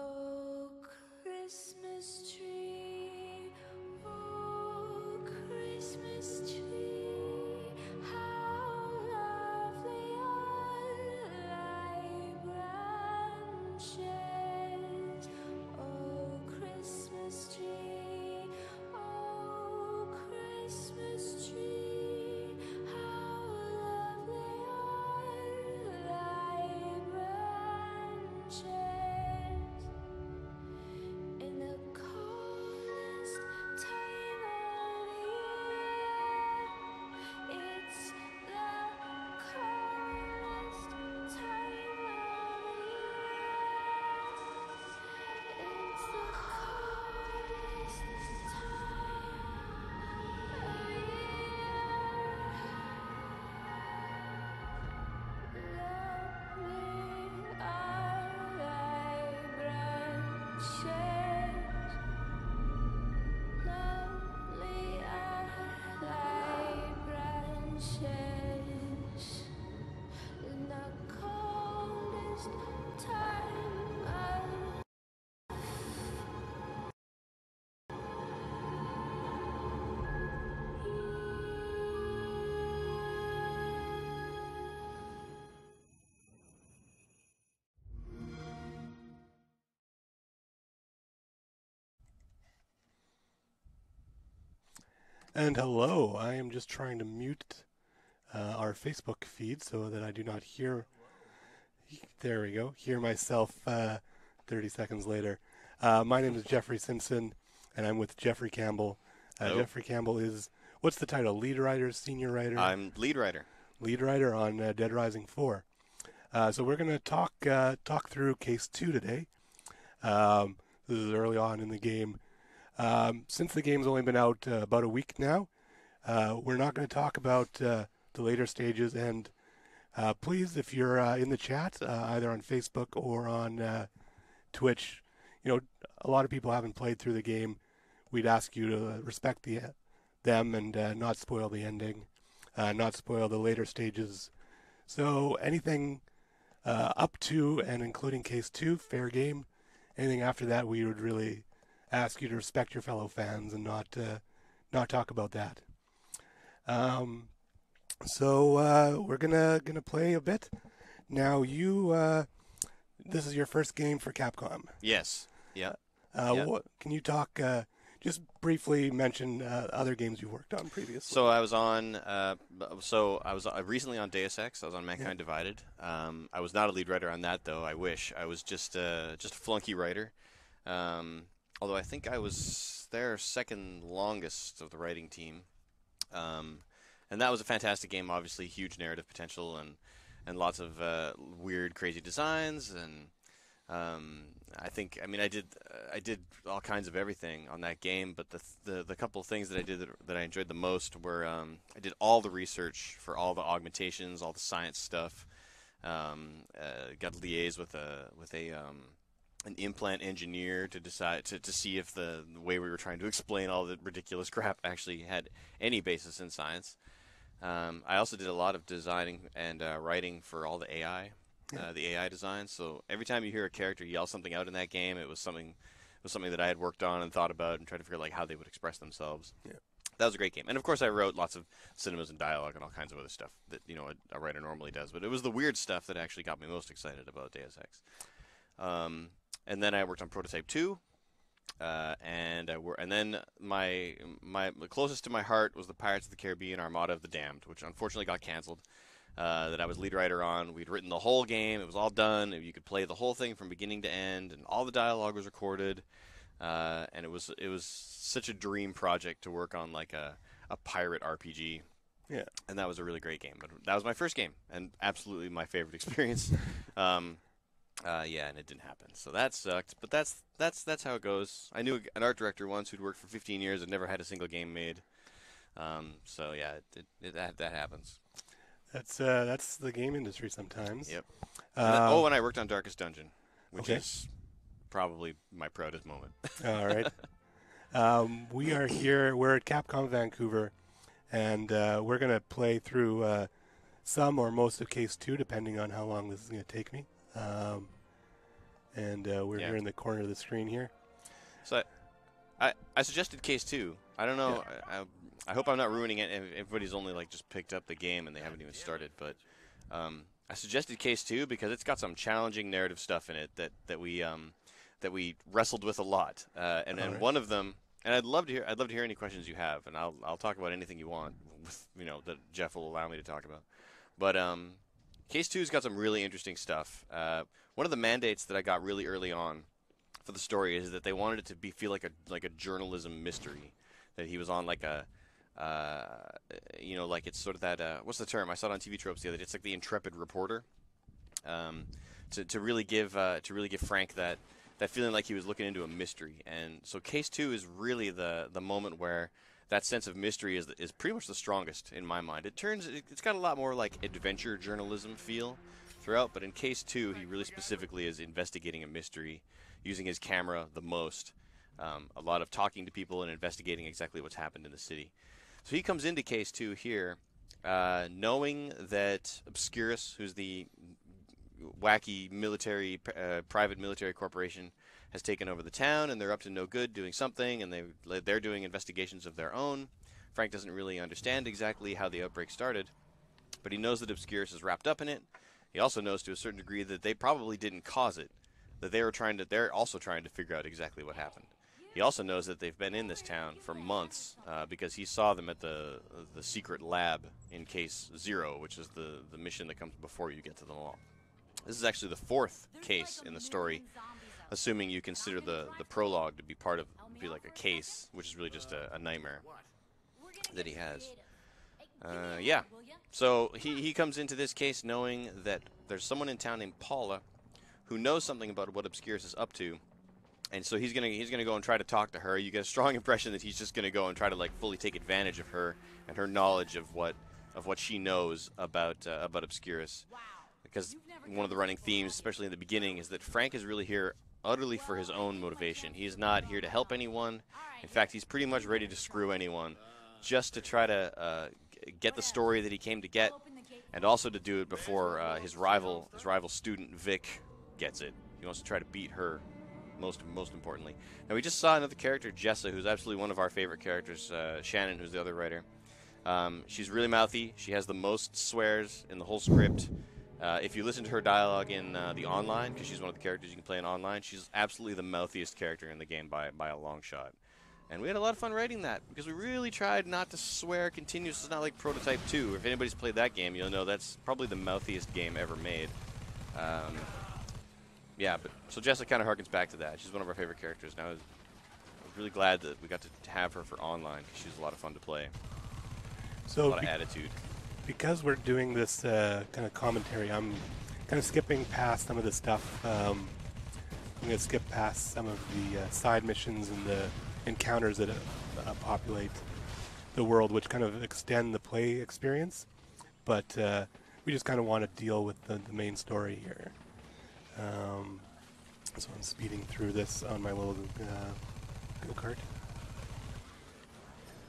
Oh, Christmas tree, And hello, I am just trying to mute uh, our Facebook feed so that I do not hear. There we go. Hear myself uh, 30 seconds later. Uh, my name is Jeffrey Simpson, and I'm with Jeffrey Campbell. Uh, Jeffrey Campbell is what's the title? Lead writer, senior writer, I'm lead writer. lead writer on uh, Dead Rising 4. Uh, so we're going to talk uh, talk through case two today. Um, this is early on in the game. Um, since the game's only been out uh, about a week now, uh, we're not going to talk about uh, the later stages. And uh, please, if you're uh, in the chat, uh, either on Facebook or on Twitch, you know, a lot of people haven't played through the game. We'd ask you to respect the them and not spoil the ending, not spoil the later stages. So anything up to and including case two, fair game. Anything after that, we would really ask you to respect your fellow fans and not uh, not talk about that. Um, so uh, we're gonna gonna play a bit. Now you, uh, this is your first game for Capcom. Yes. Yeah. Uh, Yeah. what, can you talk? Uh, just briefly mention uh, other games you worked on previously. So I was on. Uh, so I was uh, recently on Deus Ex. I was on Mankind Divided. Um, I was not a lead writer on that though. I wish I was just uh, just a flunky writer. Um, although I think I was their second longest of the writing team. Um, and that was a fantastic game. Obviously, huge narrative potential and and lots of uh, weird, crazy designs and Um, I think I mean I did uh, I did all kinds of everything on that game, but the the, the couple of things that I did that, that I enjoyed the most were um, I did all the research for all the augmentations, all the science stuff. Um, uh, got to liaise with a with a um, an implant engineer to decide to, to see if the, the way we were trying to explain all the ridiculous crap actually had any basis in science. Um, I also did a lot of designing and uh, writing for all the AI, uh, the AI design. So every time you hear a character yell something out in that game, it was something it was something that I had worked on and thought about and tried to figure out like how they would express themselves. Yeah. That was a great game, and of course I wrote lots of cinemas and dialogue and all kinds of other stuff that you know a, a writer normally does. But it was the weird stuff that actually got me most excited about Deus Ex. Um, and then I worked on Prototype Two, uh, and I wor- and then my my closest to my heart was the Pirates of the Caribbean Armada of the Damned, which unfortunately got canceled. Uh, that I was lead writer on. We'd written the whole game; it was all done. You could play the whole thing from beginning to end, and all the dialogue was recorded. Uh, and it was it was such a dream project to work on like a a pirate RPG. Yeah. And that was a really great game. But that was my first game, and absolutely my favorite experience. um, uh, yeah, and it didn't happen, so that sucked. But that's that's that's how it goes. I knew an art director once who'd worked for 15 years and never had a single game made. Um, so yeah, it, it, it, that that happens. That's uh, that's the game industry sometimes. Yep. And then- Um, oh, and I worked on Darkest Dungeon, which okay. is probably my proudest moment. All right. um, we are here. We're at Capcom Vancouver, and uh, we're going to play through uh, some or most of Case 2, depending on how long this is going to take me. Um, and uh, we're Yeah. here in the corner of the screen here. So I, I, I suggested Case Two. I don't know. I, I, I hope I'm not ruining it. Everybody's only like just picked up the game and they haven't even started. But um, I suggested Case Two because it's got some challenging narrative stuff in it that that we um, that we wrestled with a lot. Uh, and and Alright. one of them. And I'd love to hear. I'd love to hear any questions you have, and I'll I'll talk about anything you want. With, you know that Jeff will allow me to talk about. But um, Case Two's got some really interesting stuff. Uh, one of the mandates that I got really early on for the story is that they wanted it to be feel like a like a journalism mystery. That he was on like a, uh, you know, like it's sort of that. Uh, what's the term? I saw it on TV tropes the other day. It's like the intrepid reporter. Um, to to really give uh, to really give Frank that that feeling like he was looking into a mystery. And so Case Two is really the the moment where that sense of mystery is is pretty much the strongest in my mind. It turns it, it's got a lot more like adventure journalism feel throughout, but in Case Two, he really specifically is investigating a mystery, using his camera the most. Um, a lot of talking to people and investigating exactly what's happened in the city. So he comes into Case Two here, uh, knowing that Obscurus, who's the wacky military, uh, private military corporation, has taken over the town, and they're up to no good doing something, and they they're doing investigations of their own. Frank doesn't really understand exactly how the outbreak started, but he knows that Obscurus is wrapped up in it. He also knows to a certain degree that they probably didn't cause it, that they were trying to they're also trying to figure out exactly what happened. He also knows that they've been in this town for months uh, because he saw them at the the secret lab in Case Zero, which is the the mission that comes before you get to the mall. This is actually the fourth case in the story, assuming you consider the, the prologue to be part of be like a case, which is really just a, a nightmare that he has. Uh, yeah. So he, he comes into this case knowing that there's someone in town named Paula who knows something about what Obscurus is up to. And so he's gonna he's gonna go and try to talk to her. You get a strong impression that he's just gonna go and try to like fully take advantage of her and her knowledge of what of what she knows about uh, about Obscurus because one of the running themes, especially in the beginning, is that Frank is really here utterly for his own motivation. He is not here to help anyone. In fact, he's pretty much ready to screw anyone, just to try to uh, get the story that he came to get, and also to do it before uh, his rival, his rival student Vic, gets it. He wants to try to beat her. Most most importantly, now we just saw another character, Jessa, who's absolutely one of our favorite characters. Uh, Shannon, who's the other writer. Um, she's really mouthy. She has the most swears in the whole script. Uh, if you listen to her dialogue in uh, the online, because she's one of the characters you can play in online, she's absolutely the mouthiest character in the game by by a long shot. And we had a lot of fun writing that because we really tried not to swear continuously. It's not like Prototype 2. If anybody's played that game, you'll know that's probably the mouthiest game ever made. Um, yeah, but so Jessica kind of harkens back to that. She's one of our favorite characters. and I was really glad that we got to have her for online. 'cause She was a lot of fun to play. So A lot of attitude. Because we're doing this uh, kind of commentary, I'm kind of skipping past some of the stuff um, I'm going to skip past some of the uh, side missions and the encounters that uh, populate the world, which kind of extend the play experience. But uh, we just kind of want to deal with the, the main story here. Um, so I'm speeding through this on my little uh, go kart.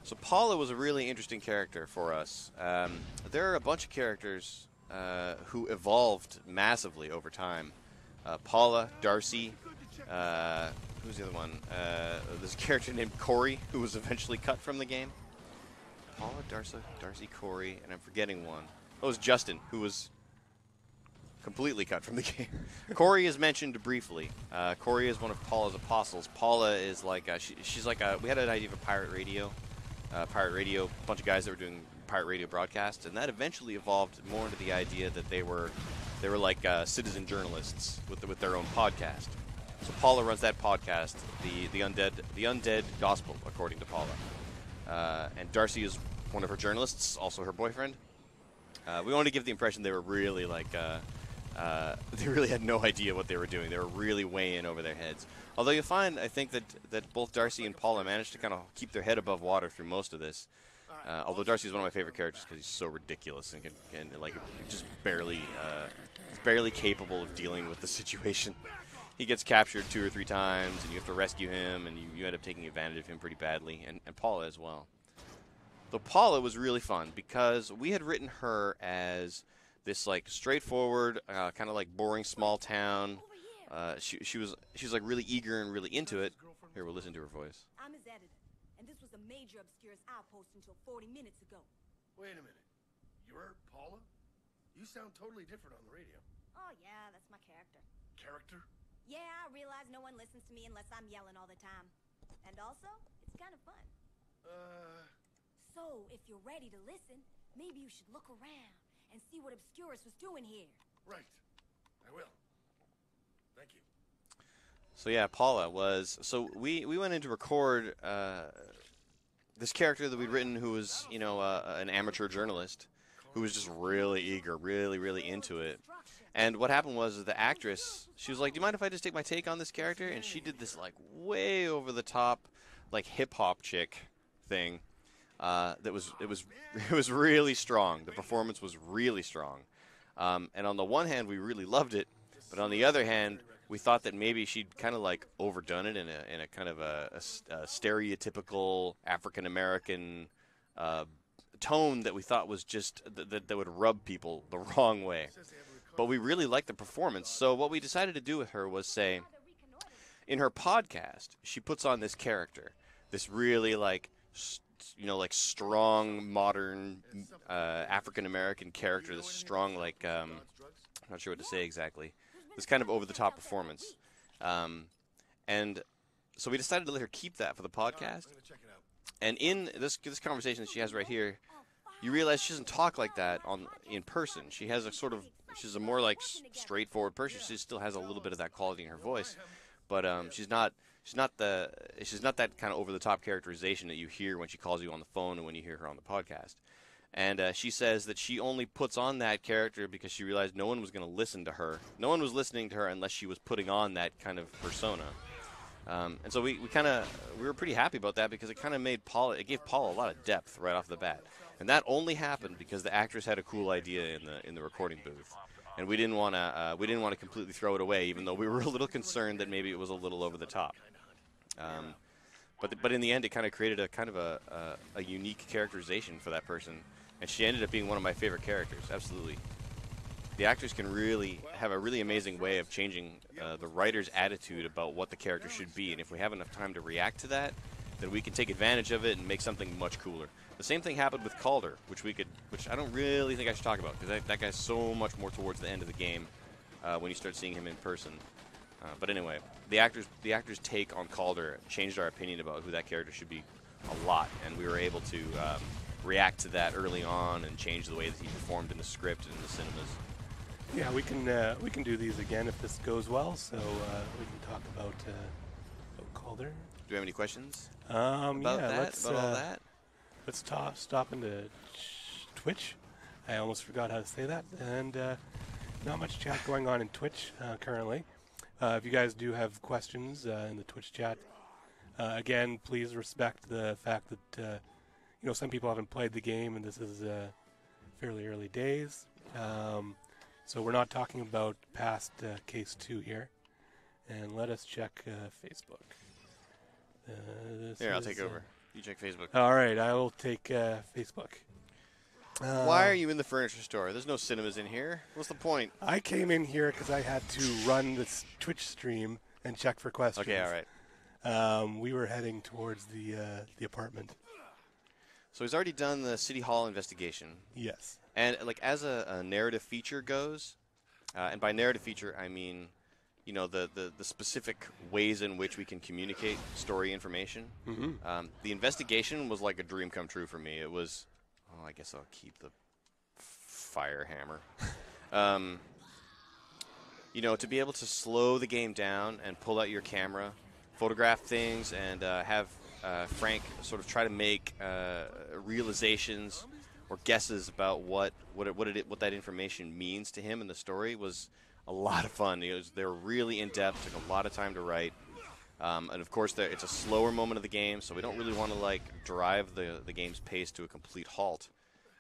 So Paula was a really interesting character for us. Um, there are a bunch of characters uh, who evolved massively over time. Uh, Paula, Darcy, uh, who's the other one? Uh, there's a character named Corey who was eventually cut from the game. Paula, Darcy, Darcy, Corey, and I'm forgetting one. Oh, it was Justin who was completely cut from the game. Corey is mentioned briefly. Uh, Corey is one of Paula's apostles. Paula is like a, she, she's like a. We had an idea of a pirate radio, uh, pirate radio, a bunch of guys that were doing pirate radio broadcasts, and that eventually evolved more into the idea that they were they were like uh, citizen journalists with the, with their own podcast. So Paula runs that podcast, the the undead the undead gospel, according to Paula. Uh, and Darcy is one of her journalists, also her boyfriend. Uh, we wanted to give the impression they were really like uh, uh, they really had no idea what they were doing. They were really way in over their heads. Although you'll find, I think that that both Darcy and Paula managed to kind of keep their head above water through most of this. Uh, although Darcy is one of my favorite characters because he's so ridiculous and, can, and like just barely, uh, barely capable of dealing with the situation. He gets captured two or three times, and you have to rescue him, and you, you end up taking advantage of him pretty badly, and, and Paula as well. Though Paula was really fun because we had written her as this like straightforward, uh, kind of like boring small town. Uh, she she was she was like really eager and really into it. Here, we'll listen to her voice. I'm his editor, and this was a major Obscurus outpost until 40 minutes ago. Wait a minute. You're Paula? You sound totally different on the radio. Oh, yeah, that's my character. Character? Yeah, I realize no one listens to me unless I'm yelling all the time. And also, it's kind of fun. Uh, So, if you're ready to listen, maybe you should look around and see what Obscurus was doing here. right. I will. Thank you. So yeah, Paula was. So we we went in to record uh, this character that we'd written, who was you know uh, an amateur journalist, who was just really eager, really really into it. And what happened was the actress, she was like, "Do you mind if I just take my take on this character?" And she did this like way over the top, like hip hop chick thing. Uh, that was it was it was really strong. The performance was really strong. Um, and on the one hand, we really loved it, but on the other hand, we thought that maybe she'd kind of like overdone it in a in a kind of a stereotypical African American uh, tone that we thought was just that, that that would rub people the wrong way. But we really liked the performance, so what we decided to do with her was say, in her podcast, she puts on this character, this really like, s- you know, like strong modern uh, African American character, this strong like, um, I'm not sure what to say exactly, this kind of over the top performance, um, and so we decided to let her keep that for the podcast. I'm gonna check it out. And in this this conversation that she has right here, you realize she doesn't talk like that on in person. She has a sort of she's a more like s- straightforward person. She still has a little bit of that quality in her voice, but um, she's not she's not the she's not that kind of over the top characterization that you hear when she calls you on the phone and when you hear her on the podcast. And uh, she says that she only puts on that character because she realized no one was going to listen to her. No one was listening to her unless she was putting on that kind of persona. Um, and so we, we kind of we were pretty happy about that because it kind of made Paula it gave Paula a lot of depth right off the bat, and that only happened because the actress had a cool idea in the in the recording booth, and we didn't want to uh, we didn't want to completely throw it away, even though we were a little concerned that maybe it was a little over the top. Um, but but in the end, it kind of created a kind of a, a a unique characterization for that person, and she ended up being one of my favorite characters. Absolutely the actors can really have a really amazing way of changing uh, the writer's attitude about what the character should be. And if we have enough time to react to that, then we can take advantage of it and make something much cooler. The same thing happened with Calder, which we could, which I don't really think I should talk about because that, that guy's so much more towards the end of the game uh, when you start seeing him in person. Uh, but anyway, the actors, the actors' take on Calder changed our opinion about who that character should be a lot, and we were able to um, react to that early on and change the way that he performed in the script and in the cinemas. Yeah, we can uh, we can do these again if this goes well. So uh, we can talk about uh, about Calder. Do we have any questions Um, about yeah, that? let's About all uh, that? let's stop stop into Twitch. I almost forgot how to say that, and uh, not much chat going on in Twitch uh, currently. Uh, if you guys do have questions uh, in the Twitch chat, uh, again, please respect the fact that uh, you know some people haven't played the game, and this is uh, fairly early days. Um, so we're not talking about past uh, case two here. And let us check uh, Facebook. Uh, this Here, I'll is, take uh, over. You check Facebook. all right, I will take uh, Facebook. Why are you in the furniture store? There's no cinemas in here. What's the point? I came in here because I had to run this Twitch stream and check for questions. Okay, all right. Um, we were heading towards the uh, the apartment. So he's already done the city hall investigation, Yes. and like as a, a narrative feature goes, uh, and by narrative feature I mean, you know, the, the the specific ways in which we can communicate story information. Mm-hmm. Um, the investigation was like a dream come true for me. It was, oh, I guess I'll keep the fire hammer. um, you know, to be able to slow the game down and pull out your camera, photograph things, and uh, have uh, Frank sort of try to make uh, realizations or guesses about what what it, what it what that information means to him in the story was a lot of fun. It was, they were really in depth, took a lot of time to write. Um, and of course, it's a slower moment of the game, so we don't really want to like drive the the game's pace to a complete halt.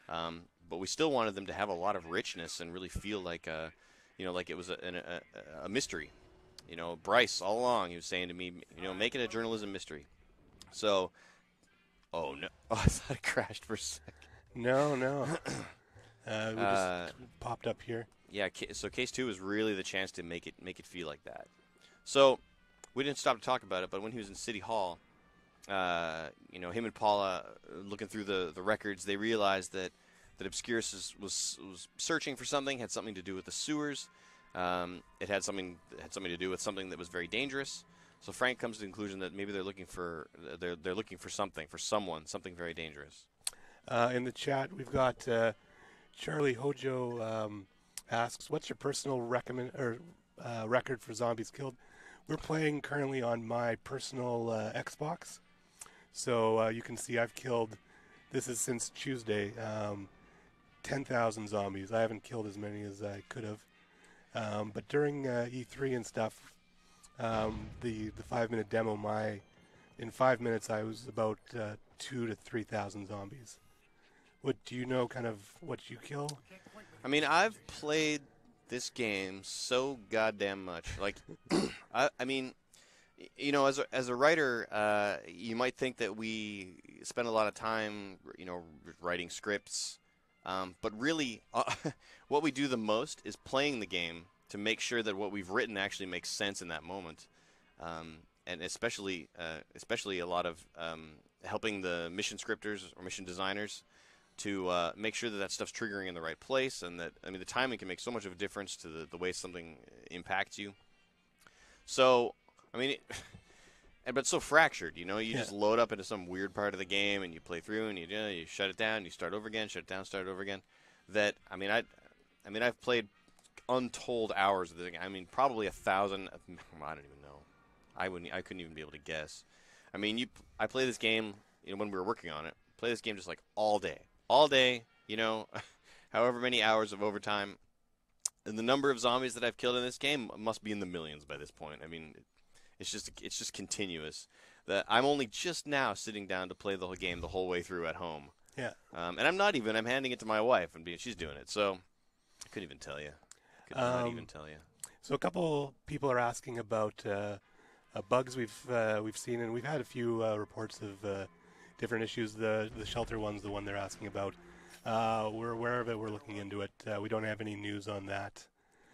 Um, but we still wanted them to have a lot of richness and really feel like a, you know, like it was a, an- a, a mystery. You know, Bryce all along he was saying to me, you know, make it a journalism mystery. So, oh no, oh, I thought it crashed for a second. No, no. uh, we Uh, just popped up here. Yeah, so case two was really the chance to make it make it feel like that. So we didn't stop to talk about it, but when he was in City Hall, uh, you know, him and Paula uh, looking through the, the records, they realized that that Obscurus is, was was searching for something, had something to do with the sewers. Um, it had something it had something to do with something that was very dangerous. So Frank comes to the conclusion that maybe they're looking for they're they're looking for something for someone, something very dangerous. Uh, in the chat, we've got uh, Charlie Hojo um, asks, "What's your personal recommend or uh, record for zombies killed?" We're playing currently on my personal uh, Xbox, so uh, you can see I've killed. This is since Tuesday. Um, Ten thousand zombies. I haven't killed as many as I could have, um, but during uh, E3 and stuff, um, the the five minute demo, my in five minutes I was about uh, two to three thousand zombies. What do you know? Kind of what you kill? I mean, I've played this game so goddamn much. Like, I, I mean, you know, as a, as a writer, uh, you might think that we spend a lot of time, you know, writing scripts, um, but really, uh, what we do the most is playing the game to make sure that what we've written actually makes sense in that moment, um, and especially, uh, especially a lot of um, helping the mission scripters or mission designers to uh, make sure that that stuff's triggering in the right place, and that I mean the timing can make so much of a difference to the, the way something impacts you. So, I mean, it, and but it's so fractured, you know. You Yeah. just load up into some weird part of the game, and you play through, and you you, you shut it down, you start over again, shut it down, start over again. That I mean, I, I mean, I've played untold hours of the game. I mean, probably a thousand. I don't even know. I wouldn't. I couldn't even be able to guess. I mean, you. I play this game. You know, when we were working on it, play this game just like all day, all day. You know, however many hours of overtime, and the number of zombies that I've killed in this game must be in the millions by this point. I mean, it's just it's just continuous. That I'm only just now sitting down to play the whole game the whole way through at home, Yeah. um, and I'm not even. I'm handing it to my wife, and she's doing it. So I couldn't even tell you. Could not Um, even tell you. So a couple people are asking about uh, uh, bugs we've uh, we've seen, and we've had a few uh, reports of uh, different issues. The the shelter one's the one they're asking about. Uh, we're aware of it. We're looking into it. Uh, we don't have any news on that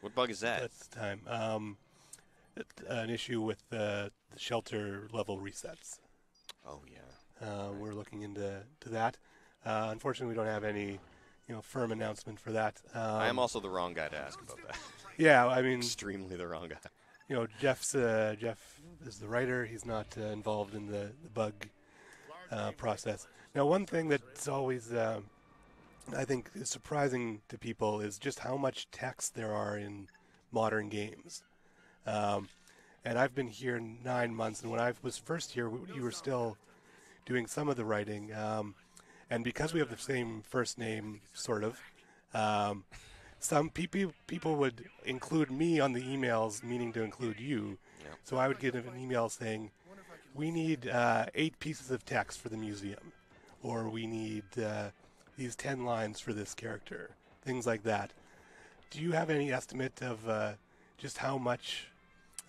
What bug is that? at this time. Um, an issue with uh, the shelter level resets. Oh yeah. Uh, we're looking into to that. Uh, unfortunately, we don't have any, you know, firm announcement for that. Um, I am also the wrong guy to ask about that. Yeah, I mean, Extremely the wrong guy. you know, Jeff's uh, Jeff is the writer. He's not uh, involved in the, the bug uh, process. Now, one thing that's always, um, I think, is surprising to people is just how much text there are in modern games. Um, and I've been here nine months, and when I was first here, you were still doing some of the writing. Um, and because we have the same first name, sort of, um, some people people would include me on the emails, meaning to include you. Yeah. So I would get an email saying, "We need uh, eight pieces of text for the museum," or "We need uh, these ten lines for this character," things like that. Do you have any estimate of uh, just how much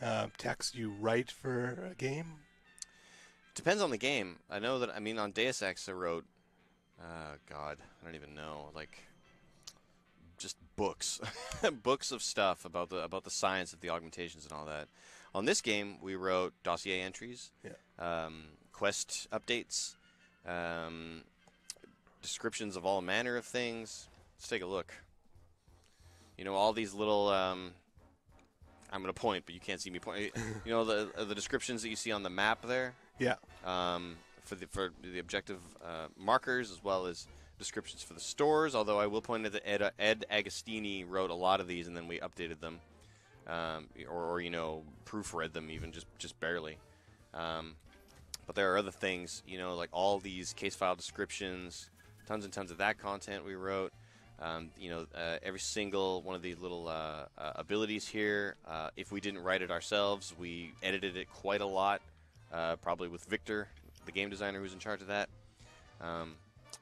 uh, text you write for a game? Depends on the game. I know that. I mean, on Deus Ex, I wrote. Uh, God, I don't even know. Like, just books, books of stuff about the about the science of the augmentations and all that. On this game, we wrote dossier entries, Yeah. um, quest updates, um, descriptions of all manner of things. Let's take a look. You know, all these little. Um, I'm going to point, but you can't see me point. You know the the descriptions that you see on the map there Yeah. um, for the for the objective uh, markers as well as descriptions for the stores. Although I will point out that Ed, Ed Agostini wrote a lot of these, and then we updated them, um, or, or you know proofread them even just just barely. Um, but there are other things, you know, like all these case file descriptions, tons and tons of that content we wrote. Um, you know, uh, every single one of these little uh, uh, abilities here. Uh, if we didn't write it ourselves, we edited it quite a lot, uh, probably with Victor, the game designer who's in charge of that. Um,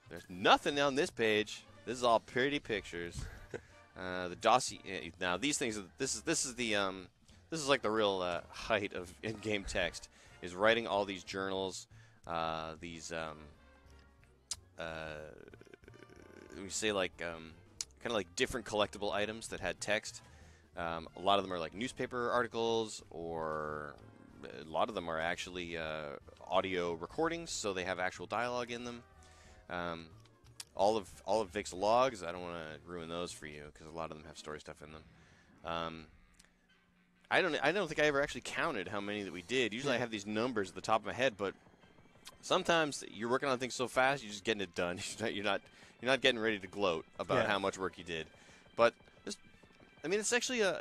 there's nothing on this page. This is all pretty pictures. Uh, the dossier. eh, Now these things. Are, this is this is the um, this is like the real uh, height of in-game text. Is writing all these journals, uh, these um, uh, we say like um, kind of like different collectible items that had text. Um, a lot of them are like newspaper articles, or a lot of them are actually uh, audio recordings, so they have actual dialogue in them. Um, all of all of Vic's logs, I don't want to ruin those for you because a lot of them have story stuff in them. Um, I don't I don't think I ever actually counted how many that we did. Usually I have these numbers at the top of my head, but sometimes you're working on things so fast you're just getting it done. You're not you're not, you're not getting ready to gloat about Yeah. how much work you did. But this, I mean, it's actually a.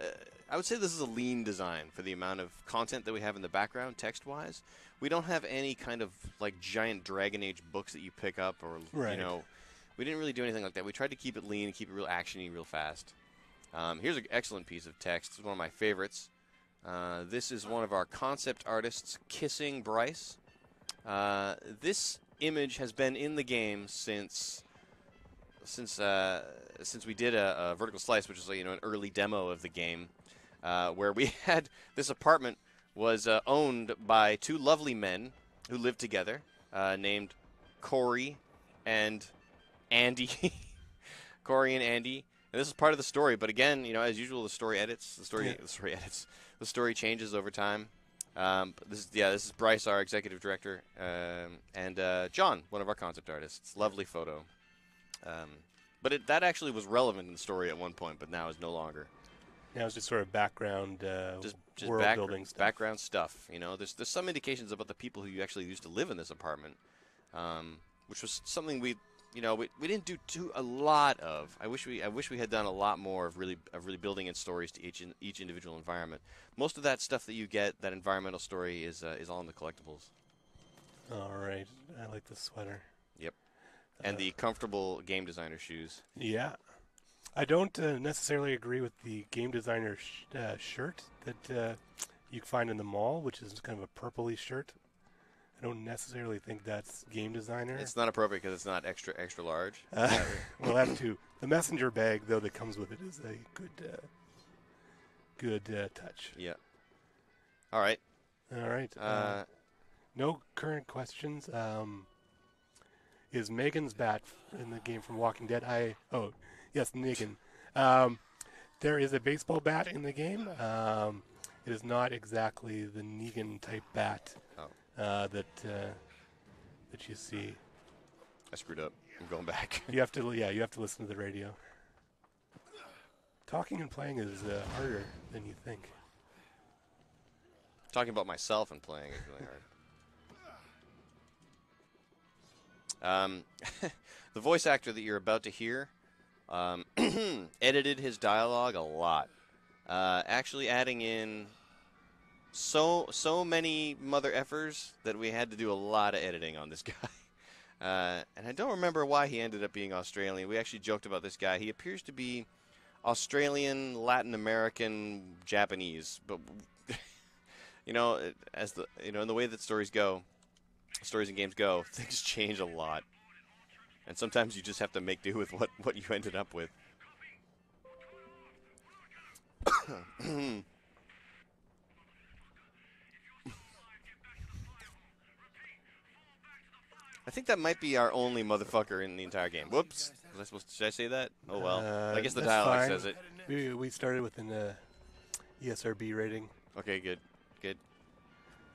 I would say this is a lean design for the amount of content that we have in the background, text-wise. We don't have any kind of like giant Dragon Age books that you pick up, or Right. you know, we didn't really do anything like that. We tried to keep it lean keep it real actiony, real fast. Um, here's an excellent piece of text. It's one of my favorites. Uh, this is one of our concept artists kissing Bryce. Uh, this image has been in the game since since uh, since we did a, a vertical slice, which is you know an early demo of the game, uh, where we had this apartment was uh, owned by two lovely men who lived together, uh, named Corey and Andy. Corey and Andy. And this is part of the story, but again, you know, as usual, the story edits. The story, Yeah. the story edits. The story changes over time. Um, this is yeah, this is Bryce, our executive director, um, and uh, John, one of our concept artists. Lovely photo. Um, but it, that actually was relevant in the story at one point, but now is no longer. Now it's just sort of background uh, Just, just world back- building stuff. background stuff. You know, there's there's some indications about the people who actually used to live in this apartment, um, which was something we, you know, we, we didn't do too a lot of. I wish we I wish we had done a lot more of really of really building in stories to each in, each individual environment. Most of that stuff that you get, that environmental story, is uh, is all in the collectibles. All right, I like the sweater. Yep. And the comfortable game designer shoes. Yeah, I don't uh, necessarily agree with the game designer sh- uh, shirt that uh, you find in the mall, which is kind of a purpley shirt. I don't necessarily think that's game designer. It's not appropriate because it's not extra extra large. Uh, we'll have to. The messenger bag, though, that comes with it is a good, uh, good uh, touch. yeah. All right. All right. Uh, no current questions. Um, is Megan's bat in the game from Walking Dead? I oh yes, Negan. Um, there is a baseball bat in the game. Um, it is not exactly the Negan type bat Oh. uh, that uh, that you see. I screwed up. I'm going back. You have to yeah, you have to listen to the radio. Talking and playing is uh, harder than you think. Talking about myself and playing is really hard. Um, the voice actor that you're about to hear um, edited his dialogue a lot, uh, actually adding in so so many mother effers that we had to do a lot of editing on this guy. Uh, and I don't remember why he ended up being Australian. We actually joked about this guy. He appears to be Australian, Latin American, Japanese. But you know, as the you know, in the way that stories go, stories and games go, things change a lot, and sometimes you just have to make do with what what you ended up with. I think that might be our only motherfucker in the entire game. Whoops. Was I supposed should I say that? Oh well. Uh, I guess the dialogue fine. says it. We, we started with an uh, ESRB rating. Okay, good.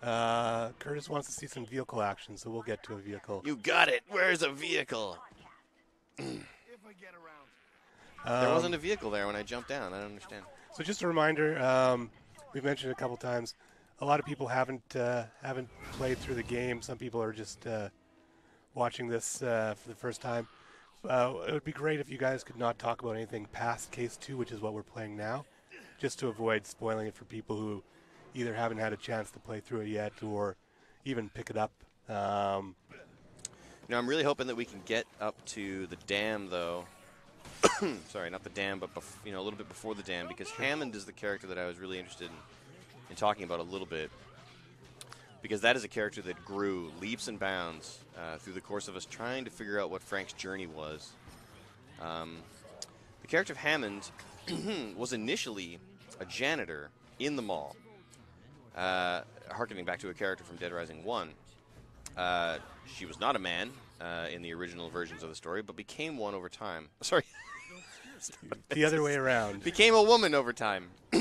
Good. Uh, Curtis wants to see some vehicle action, so we'll get to a vehicle. You got it. Where's a vehicle? If I get around. There Um, wasn't a vehicle there when I jumped down. I don't understand. So just a reminder, um, we've mentioned it a couple times. A lot of people haven't uh, haven't played through the game. Some people are just uh, watching this uh, for the first time. Uh, it would be great if you guys could not talk about anything past Case Two, which is what we're playing now, just to avoid spoiling it for people who either haven't had a chance to play through it yet or even pick it up. Um, You know, I'm really hoping that we can get up to the dam, though. Sorry, not the dam, but you know, a little bit before the dam, because Hammond is the character that I was really interested in, in talking about a little bit. Because that is a character that grew leaps and bounds uh, through the course of us trying to figure out what Frank's journey was. Um, the character of Hammond was initially a janitor in the mall, uh, harkening back to a character from Dead Rising 1. Uh, she was not a man uh, in the original versions of the story, but became one over time. Sorry, the other way around. became a woman over time,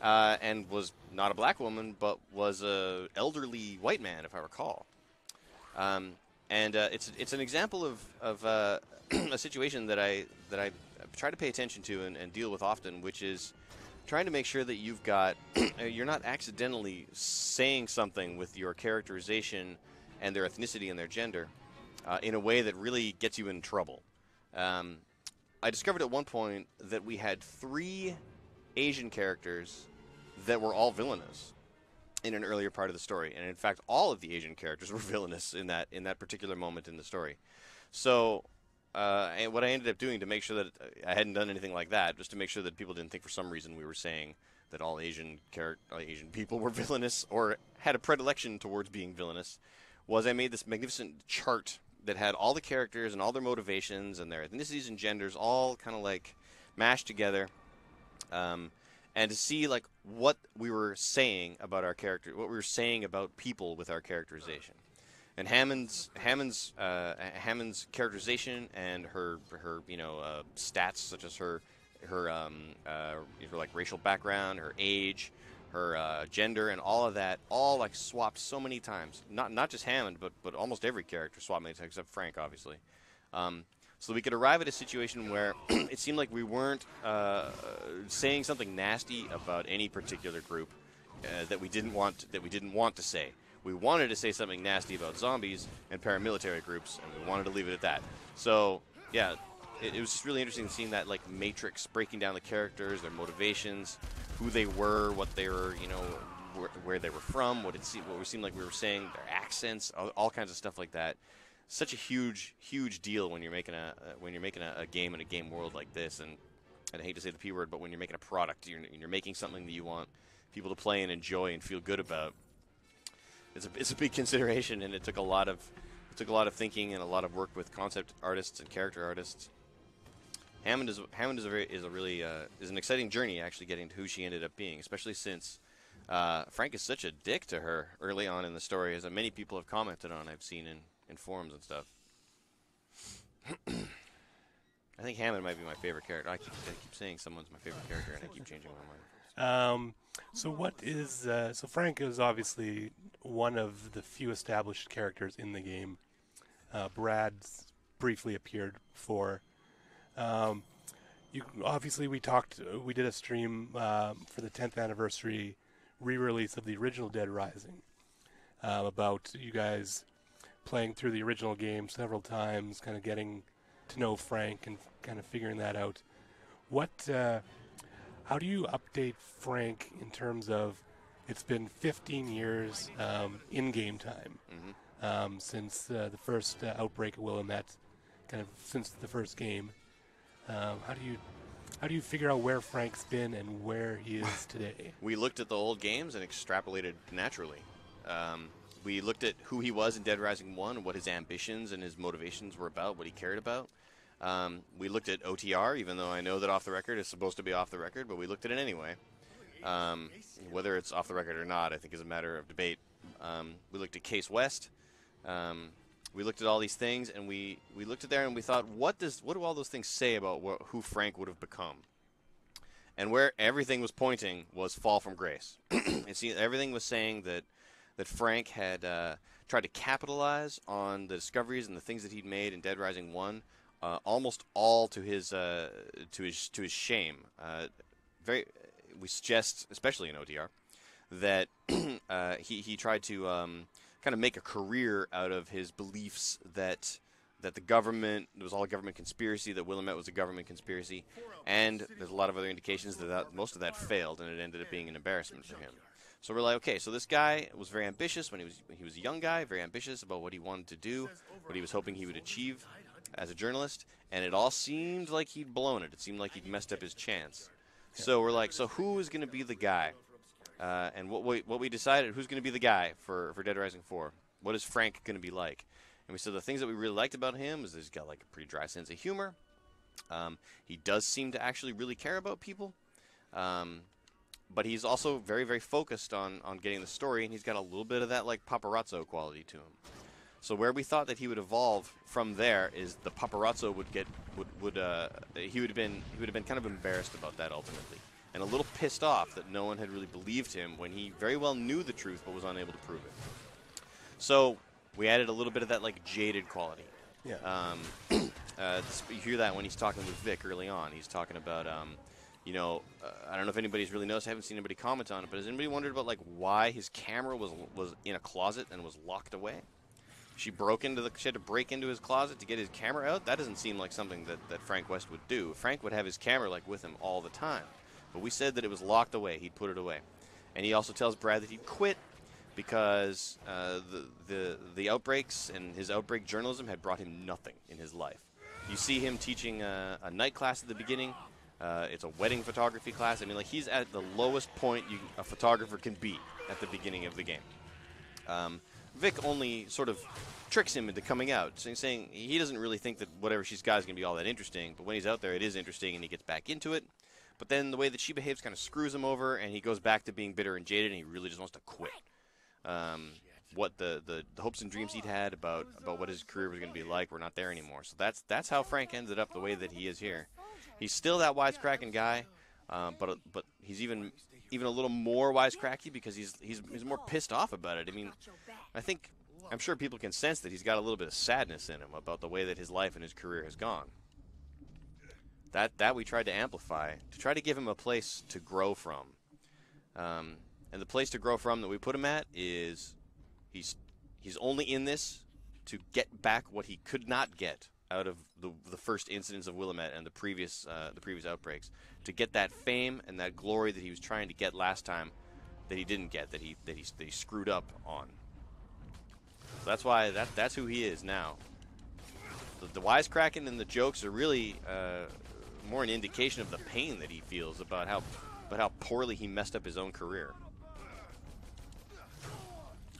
uh, and was not a black woman, but was a elderly white man, if I recall. Um, and uh, it's it's an example of of uh, a situation that I that I try to pay attention to and, and deal with often, which is trying to make sure that you've got you're not accidentally saying something with your characterization and their ethnicity and their gender uh, in a way that really gets you in trouble. Um, I discovered at one point that we had three Asian characters that were all villainous in an earlier part of the story, and in fact, all of the Asian characters were villainous in that in that particular moment in the story. So, uh, and what I ended up doing to make sure that I hadn't done anything like that, just to make sure that people didn't think for some reason we were saying that all Asian char- uh, Asian people were villainous or had a predilection towards being villainous, was I made this magnificent chart that had all the characters and all their motivations and their ethnicities and genders all kind of like mashed together. Um, and to see like what we were saying about our character, what we were saying about people with our characterization, and Hammond's Hammond's uh, Hammond's characterization and her her you know uh, stats such as her her um, uh, her like racial background, her age, her uh, gender, and all of that, all like swapped so many times. Not not just Hammond, but but almost every character swapped many times, except Frank, obviously. Um, so we could arrive at a situation where it seemed like we weren't uh, saying something nasty about any particular group uh, that we didn't want that we didn't want to say. We wanted to say something nasty about zombies and paramilitary groups, and we wanted to leave it at that. So yeah, it, it was just really interesting seeing that like matrix breaking down the characters, their motivations, who they were, what they were, you know, where, where they were from, what it seemed, what we seemed like we were saying, their accents, all, all kinds of stuff like that such a huge, huge deal when you're making a uh, when you're making a, a game in a game world like this. And, and I hate to say the p word, but when you're making a product, you're, you're making something that you want people to play and enjoy and feel good about. It's a it's a big consideration, and it took a lot of it took a lot of thinking and a lot of work with concept artists and character artists. Hammond is Hammond is a very is a really uh, is an exciting journey actually getting to who she ended up being, especially since uh, Frank is such a dick to her early on in the story, as many people have commented on. I've seen in in forums and stuff. I think Hammond might be my favorite character. I keep, I keep saying someone's my favorite character, and I keep changing my mind. Um, so what is uh, so Frank is obviously one of the few established characters in the game. Uh, Brad's briefly appeared before. Um, you obviously we talked we did a stream um, for the 10th anniversary re-release of the original Dead Rising um, about you guys playing through the original game several times, kind of getting to know Frank and kind of figuring that out. What uh, how do you update Frank in terms of it's been 15 years um, in game time Mm-hmm. um, since uh, the first uh, outbreak of Willamette, kind of since the first game. Um, how do you how do you figure out where Frank's been and where he is today? We looked at the old games and extrapolated naturally. Um, we looked at who he was in Dead Rising 1, what his ambitions and his motivations were about, what he cared about. Um, we looked at OTR, even though I know that off the record is supposed to be off the record, but we looked at it anyway. Um, whether it's off the record or not, I think is a matter of debate. Um, we looked at Case West. Um, we looked at all these things, and we, we looked at there and we thought, what does what do all those things say about who Frank would have become? And where everything was pointing was fall from grace. and see, everything was saying that that Frank had uh, tried to capitalize on the discoveries and the things that he'd made in Dead Rising One, uh, almost all to his uh, to his to his shame. Uh, very, we suggest, especially in OTR, that uh, he he tried to um, kind of make a career out of his beliefs that that the government it was all a government conspiracy, that Willamette was a government conspiracy, and there's a lot of other indications that, that most of that failed, and it ended up being an embarrassment for him. So we're like, okay, so this guy was very ambitious when he was he was a young guy, very ambitious about what he wanted to do, what he was hoping he would achieve as a journalist, and it all seemed like he'd blown it. It seemed like he'd messed up his chance. So we're like, so who is going to be the guy? Uh, and what we what we decided, who's going to be the guy for for Dead Rising 4? What is Frank going to be like? And we said the things that we really liked about him is he's got like a pretty dry sense of humor. Um, he does seem to actually really care about people. Um, but he's also very, very focused on, on getting the story, and he's got a little bit of that like paparazzo quality to him. So where we thought that he would evolve from there is the paparazzo would get would would uh, he would have been he would have been kind of embarrassed about that ultimately, and a little pissed off that no one had really believed him when he very well knew the truth but was unable to prove it. So we added a little bit of that like jaded quality. Yeah. Um, uh, you hear that when he's talking with Vic early on. He's talking about, um, you know, uh, I don't know if anybody's really noticed. I haven't seen anybody comment on it, but has anybody wondered about like why his camera was was in a closet and was locked away? She broke into the. She had to break into his closet to get his camera out. That doesn't seem like something that, that Frank West would do. Frank would have his camera like with him all the time, but we said that it was locked away. He'd put it away, and he also tells Brad that he'd quit because uh, the, the the outbreaks and his outbreak journalism had brought him nothing in his life. You see him teaching a, a night class at the beginning. Uh, it's a wedding photography class. I mean, like he's at the lowest point you, a photographer can be at the beginning of the game. Um, Vic only sort of tricks him into coming out, saying, he doesn't really think that whatever she's got is going to be all that interesting. But when he's out there, it is interesting, and he gets back into it. But then the way that she behaves kind of screws him over, and he goes back to being bitter and jaded, and he really just wants to quit. Um, what the, the, the hopes and dreams he'd had about about what his career was going to be like were not there anymore. So that's that's how Frank ended up the way that he is here. He's still that wisecracking guy, uh, but but he's even even a little more wisecracky because he's he's he's more pissed off about it. I mean, I think I'm sure people can sense that he's got a little bit of sadness in him about the way that his life and his career has gone. That that we tried to amplify to try to give him a place to grow from. Um, and the place to grow from that we put him at is he's he's only in this to get back what he could not get out of the, the first incidents of Willamette and the previous uh, the previous outbreaks to get that fame and that glory that he was trying to get last time that he didn't get that he that he, that he screwed up on. So that's why that that's who he is now. The, the wisecracking and the jokes are really uh, more an indication of the pain that he feels about how about how poorly he messed up his own career.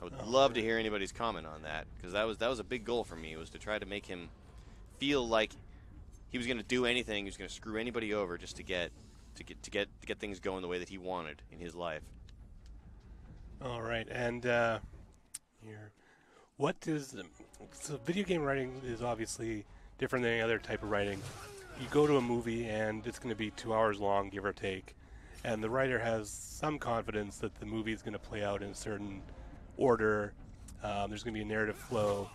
I would love to hear anybody's comment on that because that was that was a big goal for me was to try to make him feel like he was going to do anything, he was going to screw anybody over just to get to get to get to get things going the way that he wanted in his life. All right, and uh, here, what is so? Video game writing is obviously different than any other type of writing. You go to a movie and it's going to be two hours long, give or take, and the writer has some confidence that the movie is going to play out in a certain order. Um, there's going to be a narrative flow.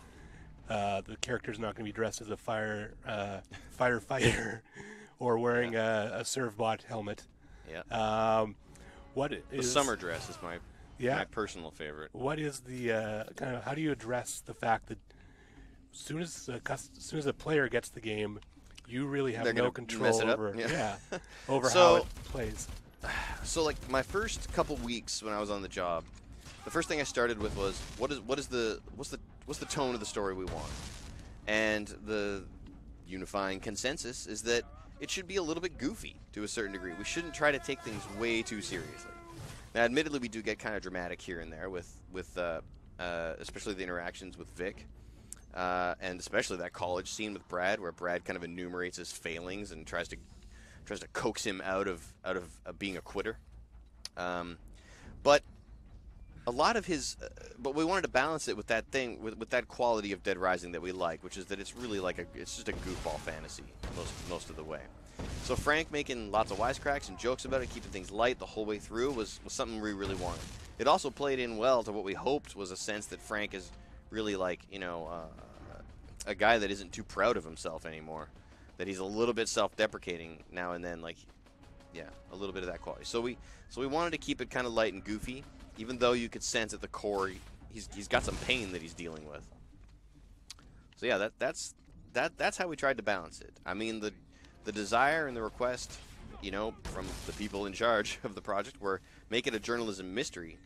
Uh, the character's not going to be dressed as a fire uh, firefighter or wearing a, a Servbot helmet. Yeah. Um, what the summer dress is my Yeah. my personal favorite. what is the uh, kind of how do you address the fact that as soon as a cus- as soon as a player gets the game, you really have They're no control mess it up? over Yeah. over how it plays. So like my first couple weeks when I was on the job, the first thing I started with was what is what is the what's the what's the tone of the story we want, and the unifying consensus is that it should be a little bit goofy to a certain degree. We shouldn't try to take things way too seriously. Now, admittedly, we do get kind of dramatic here and there with with uh, uh, especially the interactions with Vic, uh, and especially that college scene with Brad, where Brad kind of enumerates his failings and tries to tries to coax him out of out of uh, being a quitter. Um, but a lot of his, uh, but we wanted to balance it with that thing, with, with that quality of Dead Rising that we like, which is that it's really like a, it's just a goofball fantasy most most of the way. So Frank making lots of wisecracks and jokes about it, keeping things light the whole way through was, was something we really wanted. It also played in well to what we hoped was a sense that Frank is really like you know uh, a guy that isn't too proud of himself anymore, that he's a little bit self-deprecating now and then, like yeah, a little bit of that quality. So we so we wanted to keep it kind of light and goofy, even though you could sense at the core he's he's got some pain that he's dealing with. So yeah, that that's that that's how we tried to balance it. I mean the the desire and the request, you know, from the people in charge of the project were make it a journalism mystery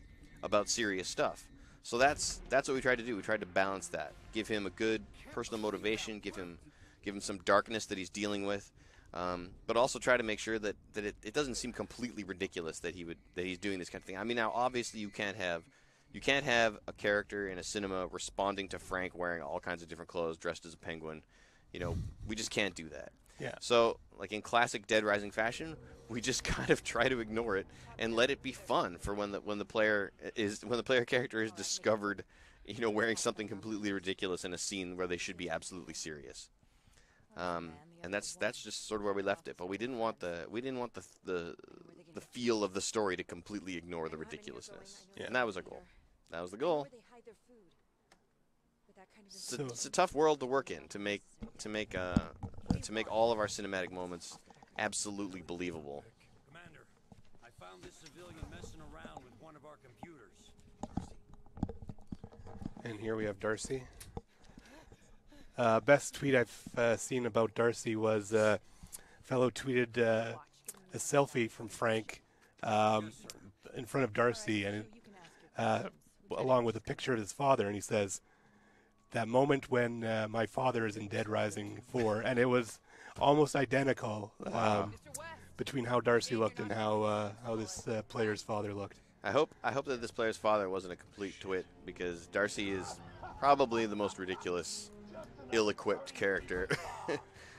about serious stuff. So that's that's what we tried to do. We tried to balance that, give him a good personal motivation, give him give him some darkness that he's dealing with, um, but also try to make sure that, that it, it doesn't seem completely ridiculous that he would that he's doing this kind of thing. I mean, now obviously you can't have you can't have a character in a cinema responding to Frank wearing all kinds of different clothes, dressed as a penguin. You know, we just can't do that. Yeah. So, like in classic Dead Rising fashion, we just kind of try to ignore it and let it be fun for when the when the player is when the player character is discovered, you know, wearing something completely ridiculous in a scene where they should be absolutely serious. Um, and that's that's just sort of where we left it. But we didn't want the we didn't want the the the feel of the story to completely ignore the ridiculousness. Yeah. And that was our goal. That was the goal. Where they hide their food. With that kind of It's a, So- it's a tough world to work in to make to make uh, to make all of our cinematic moments absolutely believable. Commander, I found this civilian messing around with one of our computers. And here we have Darcy. Uh, best tweet I've uh, seen about Darcy was uh, fellow tweeted uh, a selfie from Frank um, in front of Darcy, and uh, along with a picture of his father, and he says, "That moment when uh, my father is in Dead Rising 4," and it was almost identical um, between how Darcy looked and how uh, how this uh, player's father looked. I hope I hope that this player's father wasn't a complete twit because Darcy is probably the most ridiculous, ill-equipped character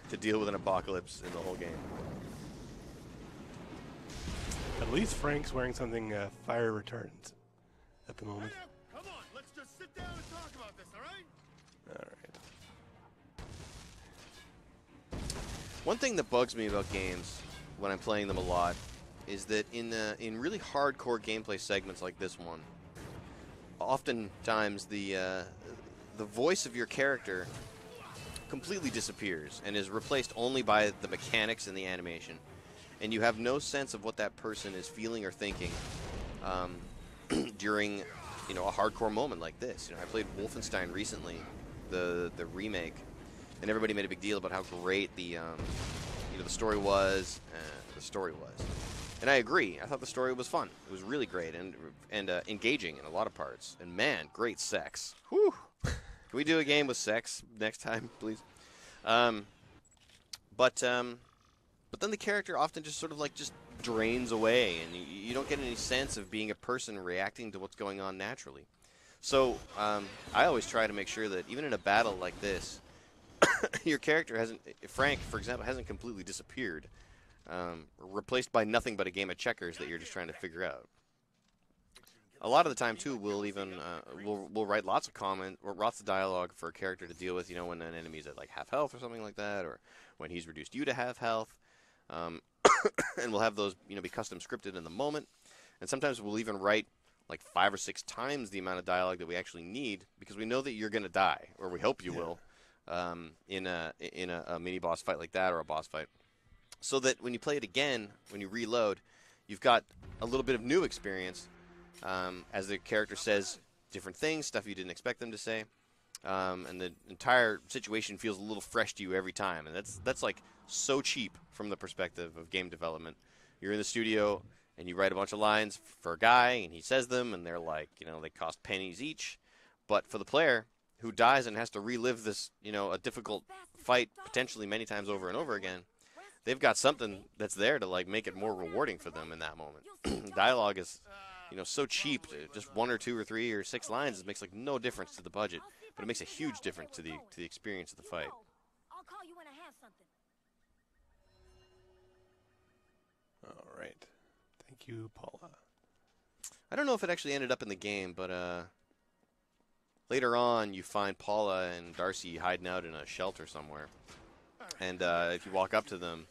to deal with an apocalypse in the whole game. At least Frank's wearing something uh, fire retardant at the moment. Come on, let's just sit down and talk about this, all right? All right. One thing that bugs me about games when I'm playing them a lot is that in uh, in really hardcore gameplay segments like this one, oftentimes the uh, the voice of your character completely disappears and is replaced only by the mechanics and the animation, and you have no sense of what that person is feeling or thinking um, during you know a hardcore moment like this. You know, I played Wolfenstein recently, the the remake, and everybody made a big deal about how great the um, you know the story was. Uh, the story was, and I agree. I thought the story was fun. It was really great and and uh, engaging in a lot of parts. And man, great sex. Whew. Can we do a game with sex next time, please? Um, but um, but then the character often just sort of like just drains away, and you, you don't get any sense of being a person reacting to what's going on naturally. So um, I always try to make sure that even in a battle like this, your character hasn't, Frank, for example, hasn't completely disappeared, um, replaced by nothing but a game of checkers that you're just trying to figure out. A lot of the time, too, we'll even uh, we'll, we'll write lots of comment or lots of dialogue for a character to deal with. You know, when an enemy's at like half health or something like that, or when he's reduced you to half health, um, and we'll have those you know be custom scripted in the moment. And sometimes we'll even write like five or six times the amount of dialogue that we actually need because we know that you're going to die, or we hope you will, um, in a in a, a mini boss fight like that or a boss fight. So that when you play it again, when you reload, you've got a little bit of new experience um, as the character says different things, stuff you didn't expect them to say, um, and the entire situation feels a little fresh to you every time. And that's that's like so cheap from the perspective of game development. You're in the studio and you write a bunch of lines for a guy, and he says them, and they're like, you know, they cost pennies each. But for the player who dies and has to relive this, you know, a difficult fight potentially many times over and over again, they've got something that's there to like make it more rewarding for them in that moment. Dialogue is, you know, so cheap. uh, Just one or two or three or six lines it makes like no difference to the budget, but it makes a huge difference to the to the experience of the fight. I'll call you when I have something. All right. Thank you, Paula. I don't know if it actually ended up in the game, but uh, later on you find Paula and Darcy hiding out in a shelter somewhere, and uh, if you walk up to them,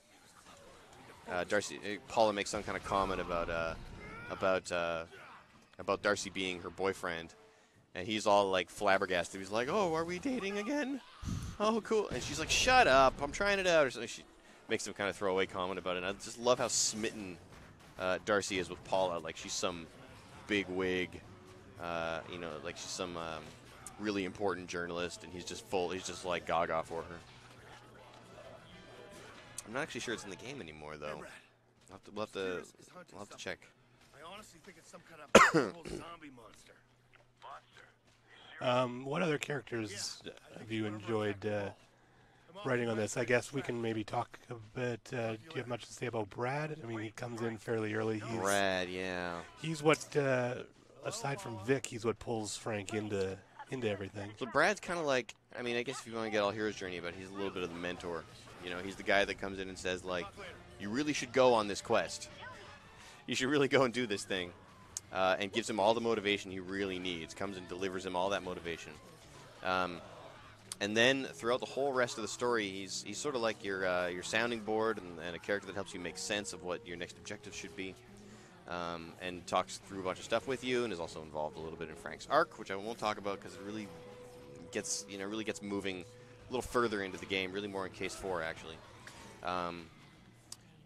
uh, Darcy, uh, Paula makes some kind of comment about uh, about uh, about Darcy being her boyfriend, and he's all like flabbergasted. He's like, "Oh, are we dating again? Oh, cool." And she's like, "Shut up! I'm trying it out." Or something. She makes some kind of throwaway comment about it. And I just love how smitten uh, Darcy is with Paula. Like she's some big wig, uh, you know, like she's some um, really important journalist, and he's just full. He's just like gaga for her. I'm not actually sure it's in the game anymore, though. We'll have to, we'll have to, we'll have to check. I honestly think it's some kind of zombie monster. Um, what other characters have you enjoyed uh, writing on this? I guess we can maybe talk a bit. Uh, do you have much to say about Brad? I mean, he comes in fairly early. He's, Brad, yeah. he's what, uh, aside from Vic, he's what pulls Frank into into everything. So Brad's kind of like, I mean, I guess if you want to get all hero's journey, but he's a little bit of the mentor. You know, he's the guy that comes in and says like, you really should go on this quest. You should really go and do this thing, uh, and gives him all the motivation he really needs. Comes and delivers him all that motivation. Um, and then throughout the whole rest of the story, he's he's sort of like your uh, your sounding board and, and a character that helps you make sense of what your next objective should be. Um, and talks through a bunch of stuff with you, and is also involved a little bit in Frank's arc, which I won't talk about because it really gets you know really gets moving a little further into the game, really more in Case Four actually. Um,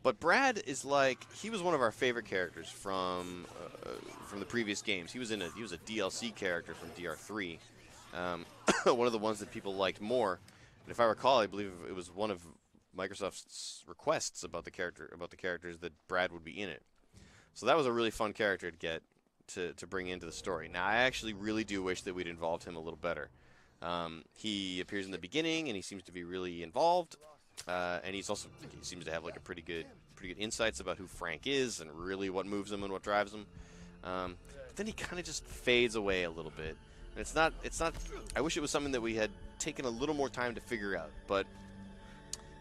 but Brad is like he was one of our favorite characters from uh, from the previous games. He was in a he was a DLC character from DR3, um, one of the ones that people liked more. And if I recall, I believe it was one of Microsoft's requests about the character about the characters that Brad would be in it. So that was a really fun character to get to, to bring into the story. Now I actually really do wish that we'd involved him a little better. Um, he appears in the beginning and he seems to be really involved, uh, and he's also he seems to have like a pretty good pretty good insights about who Frank is and really what moves him and what drives him. Um, but then he kind of just fades away a little bit, and it's not it's not. I wish it was something that we had taken a little more time to figure out, but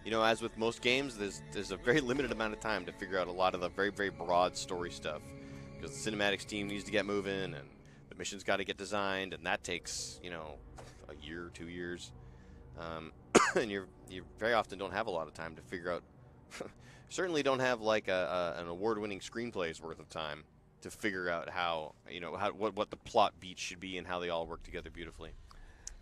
you know, as with most games, there's there's a very limited amount of time to figure out a lot of the very very broad story stuff because the cinematics team needs to get moving and the mission's got to get designed, and that takes you know a year, two years, um, and you you very often don't have a lot of time to figure out. certainly don't have like a, a, an award-winning screenplay's worth of time to figure out how you know how what what the plot beats should be and how they all work together beautifully.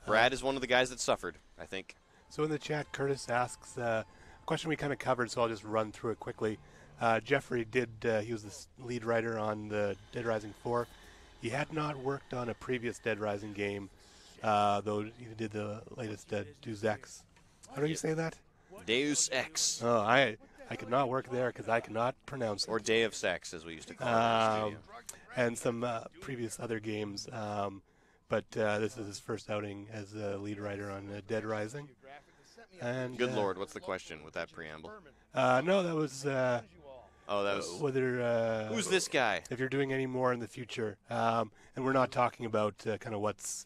Brad is one of the guys that suffered, I think. So in the chat, Curtis asks uh, a question we kind of covered, so I'll just run through it quickly. Uh, Jeffrey did, uh, he was the lead writer on the Dead Rising 4. He had not worked on a previous Dead Rising game, uh, though he did the latest uh, Deus Ex. How do you say that? Deus Ex Oh, I I could not work there because I cannot pronounce it. or Day of Sex, as we used to call it. um, and some uh, previous other games. Um, but uh, this is his first outing as a lead writer on uh, Dead Rising. And Good uh, lord, what's the question with that preamble? Uh, no, that was uh, Oh, that was whether uh, who's this guy? if you're doing any more in the future. Um, and we're not talking about uh, kind of what's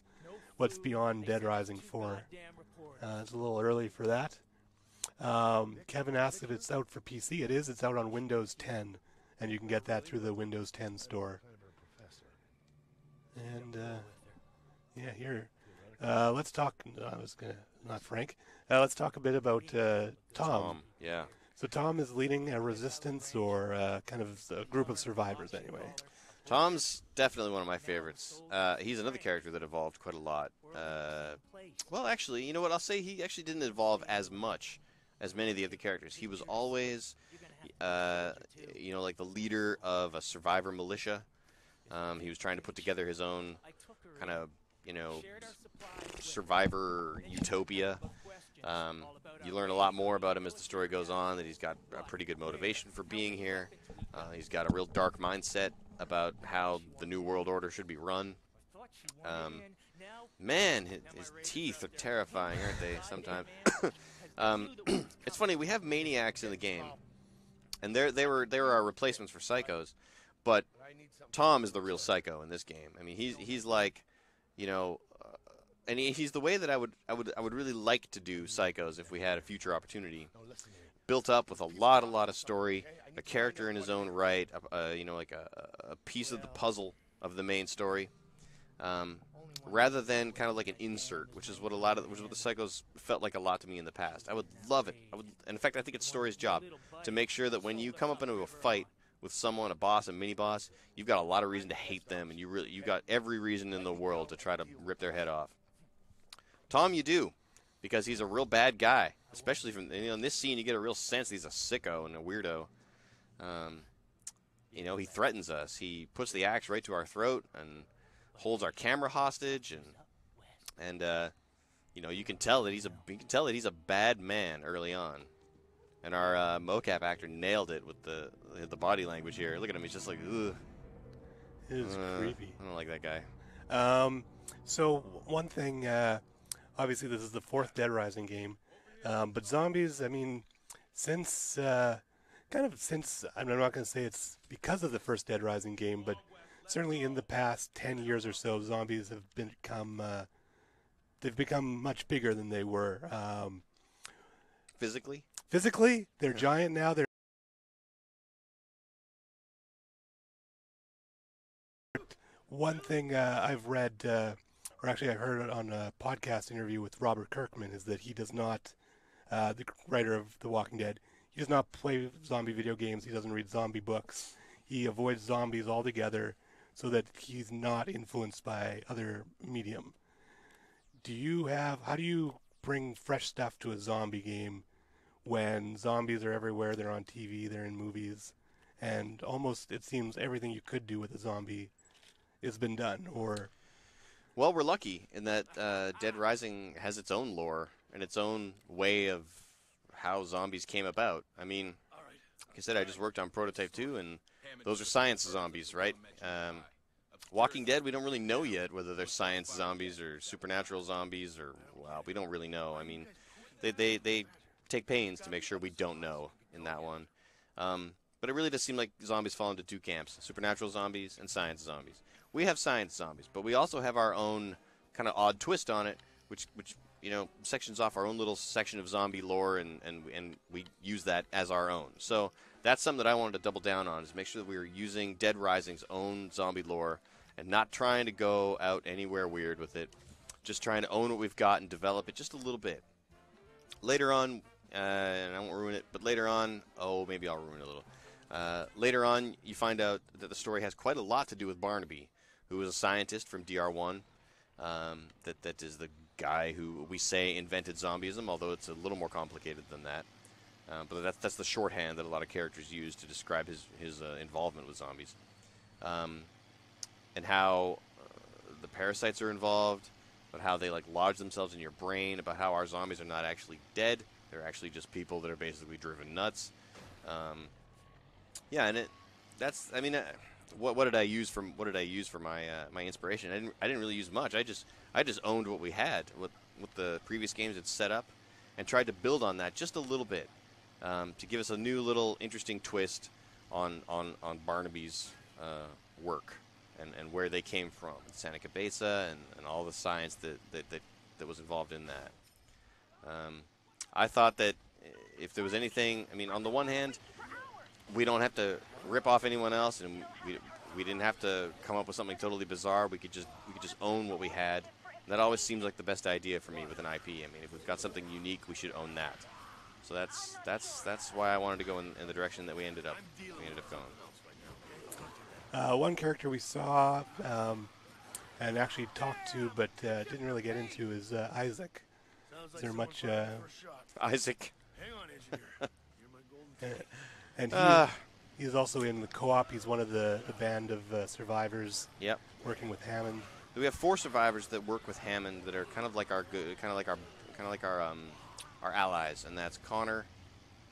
what's beyond Dead Rising 4. Uh, it's a little early for that. Um, Kevin asked if it's out for PC. It is. It's out on Windows 10, and you can get that through the Windows 10 store. And uh, yeah, here. Uh, let's talk. I was gonna not Frank. Uh, let's talk a bit about uh, Tom. Tom. Yeah. So Tom is leading a resistance or uh, kind of a group of survivors, anyway. Tom's definitely one of my favorites. Uh, he's another character that evolved quite a lot. Uh, well, actually, you know what? I'll say he actually didn't evolve as much as many of the other characters. He was always, uh, you know, like the leader of a survivor militia. Um, he was trying to put together his own kind of, you know, survivor utopia. Um, you learn a lot more about him as the story goes on. That he's got a pretty good motivation for being here. Uh, he's got a real dark mindset about how the new world order should be run. Um, man, his, his teeth are terrifying, aren't they? Sometimes. Um, it's funny we have maniacs in the game, and they they were they were our replacements for psychos, but Tom is the real psycho in this game. I mean, he's he's like, you know, uh, and he, he's the way that I would I would I would really like to do psychos if we had a future opportunity. Built up with a lot a lot of story, a character in his own right, a, you know, like a, a piece of the puzzle of the main story. Um, rather than kind of like an insert, which is what a lot of which is what the psychos felt like a lot to me in the past. I would love it. I would, and in fact, I think it's story's job to make sure that when you come up into a fight with someone, a boss, a mini boss, you've got a lot of reason to hate them, and you really you've got every reason in the world to try to rip their head off. Tom, you do, because he's a real bad guy. Especially from you know, in this scene, you get a real sense he's a sicko and a weirdo. Um, you know, he threatens us. He puts the axe right to our throat and holds our camera hostage, and and uh, you know, you can tell that he's a you can tell that he's a bad man early on. And our uh, mocap actor nailed it with the the body language here. Look at him; he's just like, ugh. It is Uh, creepy. I don't like that guy. Um, so one thing, uh, obviously this is the fourth Dead Rising game, um, but zombies. I mean, since uh, kind of since I'm not going to say it's because of the first Dead Rising game, but certainly in the past ten years or so, zombies have become uh, they've become much bigger than they were. Um, Physically, physically, they're giant now. They're one thing uh, I've read, uh, or actually I heard it on a podcast interview with Robert Kirkman, is that he does not, uh, the writer of The Walking Dead, he does not play zombie video games. He doesn't read zombie books. He avoids zombies altogether, so that he's not influenced by other medium. Do you have? How do you bring fresh stuff to a zombie game when zombies are everywhere? They're on TV. They're in movies, and almost it seems everything you could do with a zombie has been done. Or well, we're lucky in that uh, Dead Rising has its own lore and its own way of how zombies came about. I mean, like I said, I just worked on Prototype 2, and those are science zombies, right? Um, Walking Dead, we don't really know yet whether they're science zombies or supernatural zombies, or well, we don't really know. I mean, they they, they take pains to make sure we don't know in that one. Um, but it really does seem like zombies fall into two camps: supernatural zombies and science zombies. We have science zombies, but we also have our own kind of odd twist on it, which which you know sections off our own little section of zombie lore, and and and we use that as our own. So that's something that I wanted to double down on: is make sure that we were using Dead Rising's own zombie lore and not trying to go out anywhere weird with it. Just trying to own what we've got and develop it just a little bit. Later on, uh, and I won't ruin it, but later on, oh, maybe I'll ruin it a little. Uh, later on, you find out that the story has quite a lot to do with Barnaby, who is a scientist from DR1. Um, that that is the guy who we say invented zombieism, although it's a little more complicated than that. Uh, but that's that's the shorthand that a lot of characters use to describe his his uh, involvement with zombies, um, and how uh, the parasites are involved, but how they like lodge themselves in your brain, about how our zombies are not actually dead; they're actually just people that are basically driven nuts. Um, yeah, and it that's I mean, uh, what what did I use for what did I use for my uh, my inspiration? I didn't I didn't really use much. I just I just owned what we had, what what the previous games had set up, and tried to build on that just a little bit um, to give us a new little interesting twist on on on Barnaby's uh, work and, and where they came from, Santa Cabeza, and, and all the science that, that, that, that was involved in that. Um, I thought that if there was anything, I mean, on the one hand, we don't have to rip off anyone else, and we, we didn't have to come up with something totally bizarre. We could just we could just own what we had. And that always seems like the best idea for me with an IP. I mean, if we've got something unique, we should own that. So that's that's that's why I wanted to go in, in the direction that we ended up we ended up going. Uh, one character we saw um, and actually talked to, but uh, didn't really get into, is uh, Isaac. Is there much? Uh, Isaac. Hang on, engineer. You're my golden and he, Ah. he's also in the co-op. He's one of the, the band of uh, survivors Yep. working with Hammond. We have four survivors that work with Hammond that are kind of like our good, kind of like our, kind of like our um, our allies, and that's Connor,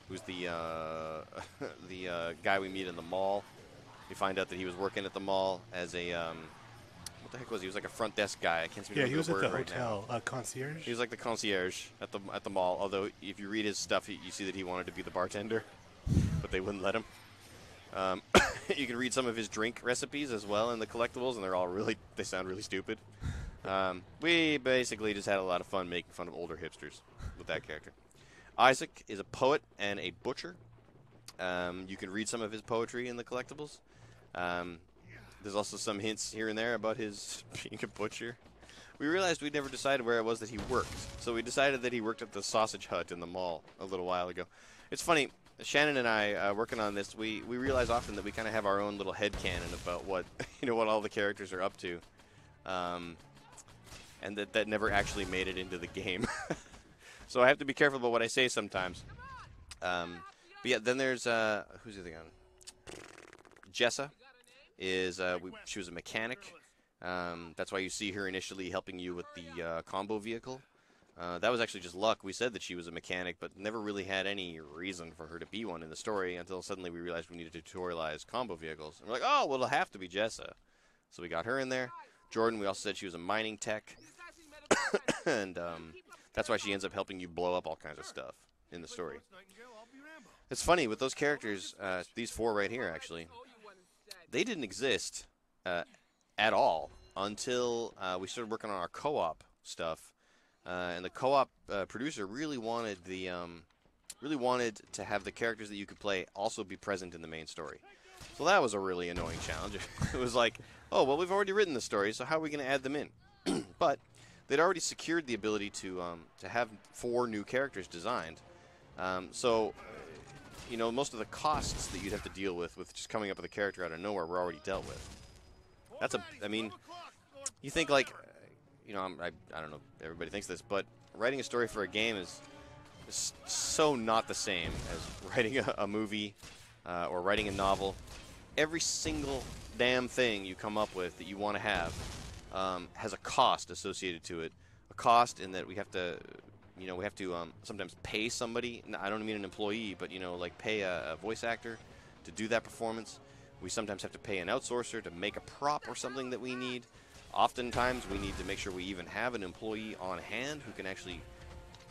who's the uh, the uh, guy we meet in the mall. We find out that he was working at the mall as a um, what the heck was he? He was like a front desk guy. I can't to Yeah, he was the at the right now. hotel uh, concierge. He was like the concierge at the at the mall. Although if you read his stuff, you, you see that he wanted to be the bartender, but they wouldn't let him. Um, you can read some of his drink recipes as well in the collectibles, and they're all really they sound really stupid. Um, we basically just had a lot of fun making fun of older hipsters with that character. Isaac is a poet and a butcher. Um, you can read some of his poetry in the collectibles. Um, there's also some hints here and there about his being a butcher. We realized we'd never decided where it was that he worked, so we decided that he worked at the sausage hut in the mall a little while ago. It's funny, Shannon and I uh, working on this, we, we realize often that we kind of have our own little head canon about what you know what all the characters are up to, um, and that that never actually made it into the game. so I have to be careful about what I say sometimes. Um, but yeah, then there's uh, who's the other guy? Jessa is uh, we, she was a mechanic. Um, that's why you see her initially helping you with the uh, combo vehicle. Uh, that was actually just luck. We said that she was a mechanic, but never really had any reason for her to be one in the story until suddenly we realized we needed to tutorialize combo vehicles. And we're like, oh, well, it'll have to be Jessa. So we got her in there. Jordan, we also said she was a mining tech. and um, that's why she ends up helping you blow up all kinds of stuff in the story. It's funny with those characters, uh, these four right here, actually, they didn't exist uh, at all until uh, we started working on our co-op stuff, uh, and the co-op uh, producer really wanted the um, really wanted to have the characters that you could play also be present in the main story. So that was a really annoying challenge. it was like, oh well, we've already written the story, so how are we going to add them in? but they'd already secured the ability to um, to have four new characters designed. Um, so you know, most of the costs that you'd have to deal with with just coming up with a character out of nowhere were already dealt with. That's a, I mean, you think like, you know, I'm, I, I don't know, if everybody thinks this, but writing a story for a game is, so not the same as writing a, a movie uh, or writing a novel. Every single damn thing you come up with that you want to have um, has a cost associated to it. A cost in that we have to you know, we have to um, sometimes pay somebody. I don't mean an employee, but you know, like pay a, a voice actor to do that performance. We sometimes have to pay an outsourcer to make a prop or something that we need. Oftentimes, we need to make sure we even have an employee on hand who can actually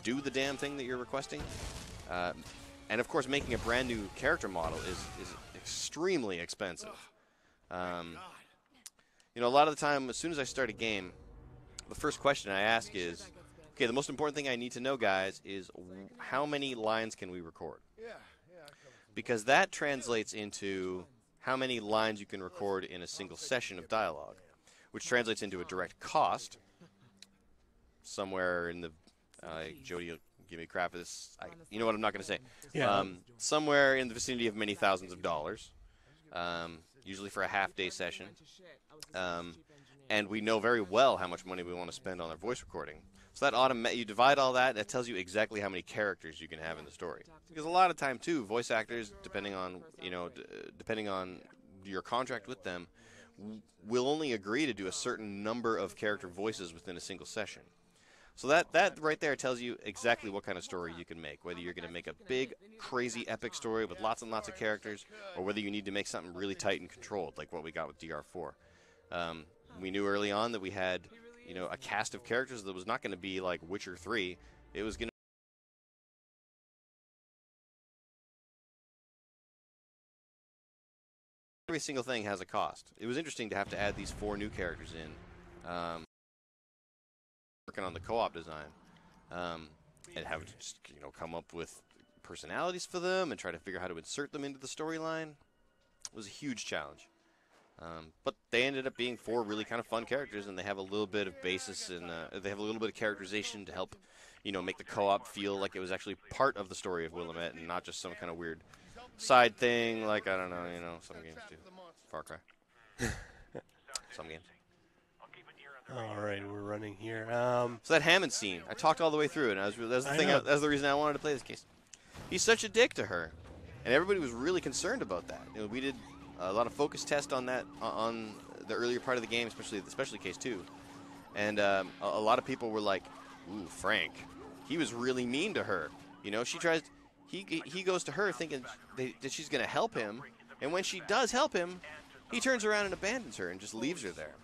do the damn thing that you're requesting. Uh, and of course, making a brand new character model is, is extremely expensive. Um, you know, a lot of the time, as soon as I start a game, the first question I ask is, okay, the most important thing I need to know, guys, is w- how many lines can we record? Because that translates into how many lines you can record in a single session of dialogue, which translates into a direct cost somewhere in the. Uh, Jody, will give me crap for this. I, you know what? I'm not going to say. Yeah. Um, somewhere in the vicinity of many thousands of dollars, um, usually for a half day session. Um, and we know very well how much money we want to spend on our voice recording. So that automa- you divide all that, that tells you exactly how many characters you can have in the story. Because a lot of time too, voice actors, depending on you know, d- depending on your contract with them, will only agree to do a certain number of character voices within a single session. So that that right there tells you exactly what kind of story you can make. Whether you're going to make a big, crazy, epic story with lots and lots of characters, or whether you need to make something really tight and controlled, like what we got with DR4. Um, we knew early on that we had, you know, a cast of characters that was not going to be like Witcher 3. It was going every single thing has a cost. It was interesting to have to add these four new characters in. Um, working on the co-op design, um, and have to just you know come up with personalities for them and try to figure out how to insert them into the storyline. Was a huge challenge. Um, but they ended up being four really kind of fun characters, and they have a little bit of basis and uh, they have a little bit of characterization to help, you know, make the co-op feel like it was actually part of the story of Willamette and not just some kind of weird side thing. Like I don't know, you know, some games do. Far Cry. some games. All right, we're running here. Um, So that Hammond scene, I talked all the way through it. And I was that's the I thing. know. that's the reason I wanted to play this case. He's such a dick to her, and everybody was really concerned about that. You know, we did a lot of focus test on that on the earlier part of the game, especially especially case two, and um, a, a lot of people were like, "Ooh, Frank, he was really mean to her." You know, she tries. He he goes to her thinking that she's going to help him, and when she does help him, he turns around and abandons her and just leaves her there.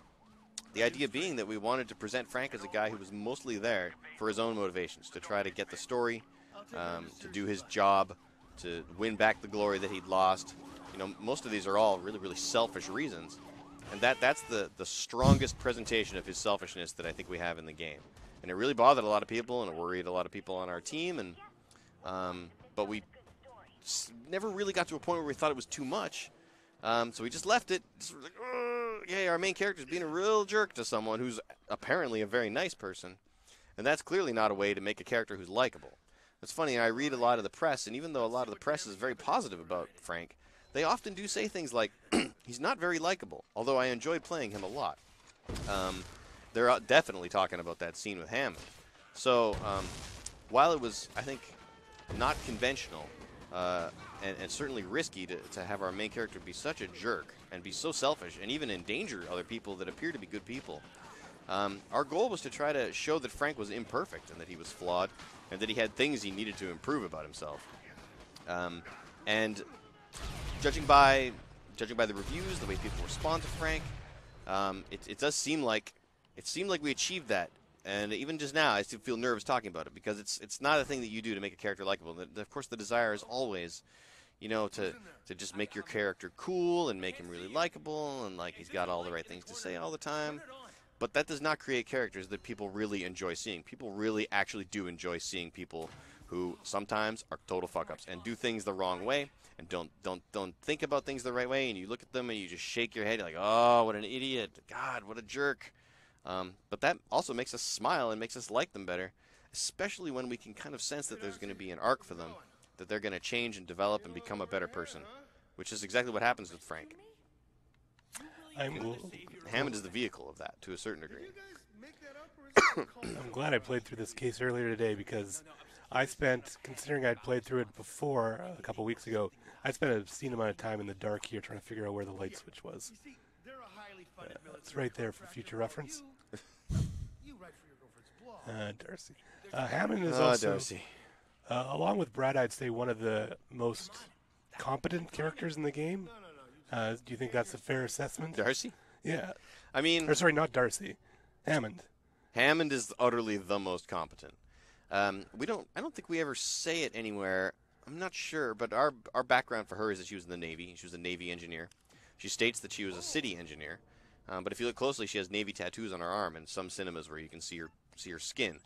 The idea being that we wanted to present Frank as a guy who was mostly there for his own motivations, to try to get the story, um, to do his job, to win back the glory that he'd lost. You know, most of these are all really, really selfish reasons, and that that's the the strongest presentation of his selfishness that I think we have in the game. And it really bothered a lot of people, and it worried a lot of people on our team, and um, but we never really got to a point where we thought it was too much. Um, so we just left it. Just like, yeah, our main character's being a real jerk to someone who's apparently a very nice person, and that's clearly not a way to make a character who's likable. It's funny. I read a lot of the press, and even though a lot of the press is very positive about Frank, they often do say things like, "He's not very likable." Although I enjoyed playing him a lot. Um, they're uh, definitely talking about that scene with Hammond. So um, while it was, I think, not conventional uh, and, and certainly risky to, to have our main character be such a jerk and be so selfish and even endanger other people that appear to be good people. Um, our goal was to try to show that Frank was imperfect and that he was flawed and that he had things he needed to improve about himself. Um, and judging by judging by the reviews, the way people respond to Frank, um, it, it does seem like it seemed like we achieved that. And even just now, I still feel nervous talking about it because it's it's not a thing that you do to make a character likable. Of course, the desire is always, you know, to to just make your character cool and make him really likable and like he's got all the right things to say all the time. But that does not create characters that people really enjoy seeing. People really actually do enjoy seeing people who sometimes are total fuck ups and do things the wrong way and don't don't don't think about things the right way and you look at them and you just shake your head like oh what an idiot god what a jerk um, but that also makes us smile and makes us like them better especially when we can kind of sense that there's going to be an arc for them that they're going to change and develop and become a better person which is exactly what happens with frank I'm, hammond is the vehicle of that to a certain degree I'm glad I played through this case earlier today because I spent, considering I'd played through it before uh, a couple weeks ago, I spent a obscene amount of time in the dark here trying to figure out where the light switch was. Uh, it's right there for future reference. Uh, Darcy. Uh, Hammond is Ah, also, Darcy. Uh, along with Brad, I'd say one of the most competent characters in the game. Uh, do you think that's a fair assessment? darcy Yeah. i mean Or sorry, not Darcy. Hammond. Hammond is utterly the most competent. Um, we don't. I don't think we ever say it anywhere. I'm not sure, but our our background for her is that she was in the Navy. She was a Navy engineer. She states that she was a city engineer, um, but if you look closely, she has Navy tattoos on her arm and some cinemas where you can see her see her skin.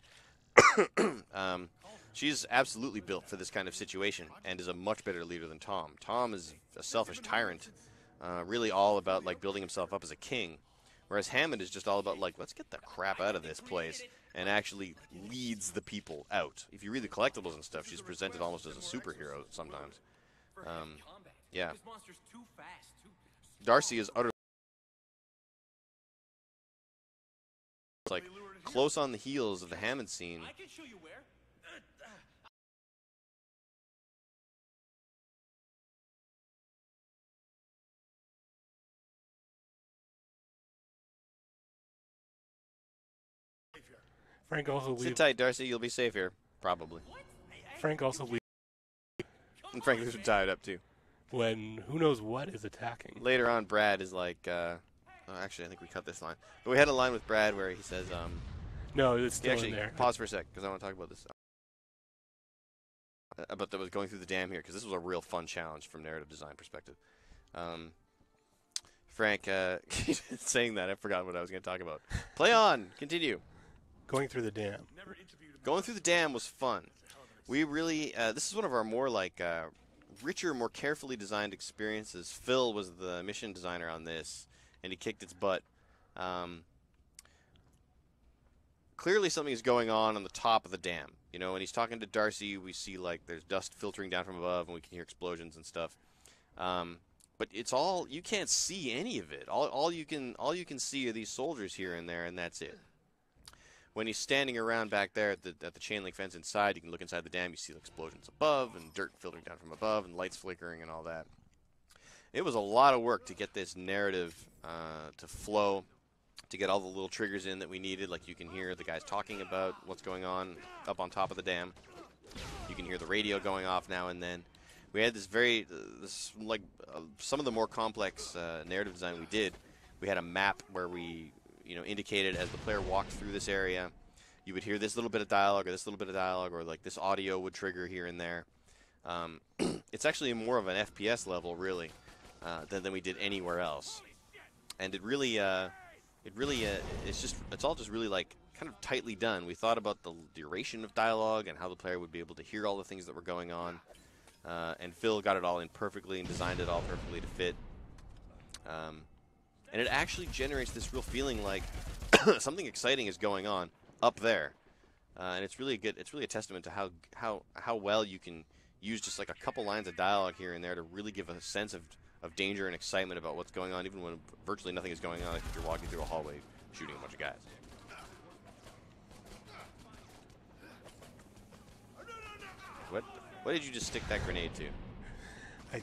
um, she's absolutely built for this kind of situation and is a much better leader than Tom. Tom is a selfish tyrant, uh, really all about like building himself up as a king. Whereas Hammond is just all about like, let's get the crap out of this place, and actually leads the people out. If you read the collectibles and stuff, she's presented almost as a superhero sometimes. Um, yeah. Darcy is utterly like close on the heels of the Hammond scene. I can show you where. Frank also Sit tight, Darcy. You'll be safe here, probably. Frank also leaves And Franklin's tied up too. when who knows what is attacking. Later on, Brad is like, uh, oh, actually, I think we cut this line, but we had a line with Brad where he says, um, No, it's still actually in there. pause for a sec because I want to talk about this. Uh, About that was going through the dam here because this was a real fun challenge from narrative design perspective. Um, Frank, uh, saying that I forgot what I was going to talk about. Play on, continue. Going through the dam. Going through the dam was fun. We really, uh, this is one of our more like uh, richer, more carefully designed experiences. Phil was the mission designer on this, and he kicked its butt. Um, clearly, something is going on on the top of the dam. You know, when he's talking to Darcy, we see like there's dust filtering down from above, and we can hear explosions and stuff. Um, but it's all you can't see any of it. All, all you can all you can see are these soldiers here and there, and that's it when he's standing around back there at the, at the chain link fence inside, you can look inside the dam. You see the explosions above and dirt filtering down from above and lights flickering and all that. It was a lot of work to get this narrative uh, to flow, to get all the little triggers in that we needed. Like you can hear the guys talking about what's going on up on top of the dam. You can hear the radio going off now and then. We had this very, uh, this like uh, some of the more complex uh, narrative design we did. We had a map where we you know indicated as the player walked through this area. You would hear this little bit of dialogue or this little bit of dialogue or like this audio would trigger here and there. Um, it's actually more of an FPS level, really, uh, than, than we did anywhere else. And it really, uh, it really, uh, it's just, it's all just really like kind of tightly done. We thought about the duration of dialogue and how the player would be able to hear all the things that were going on. Uh, and Phil got it all in perfectly and designed it all perfectly to fit. Um, and it actually generates this real feeling like something exciting is going on up there. Uh, and it's really good. It's really a testament to how how how well you can use just like a couple lines of dialogue here and there to really give a sense of, of danger and excitement about what's going on, even when virtually nothing is going on. Like if you're walking through a hallway shooting a bunch of guys. What? What did you just stick that grenade to? I,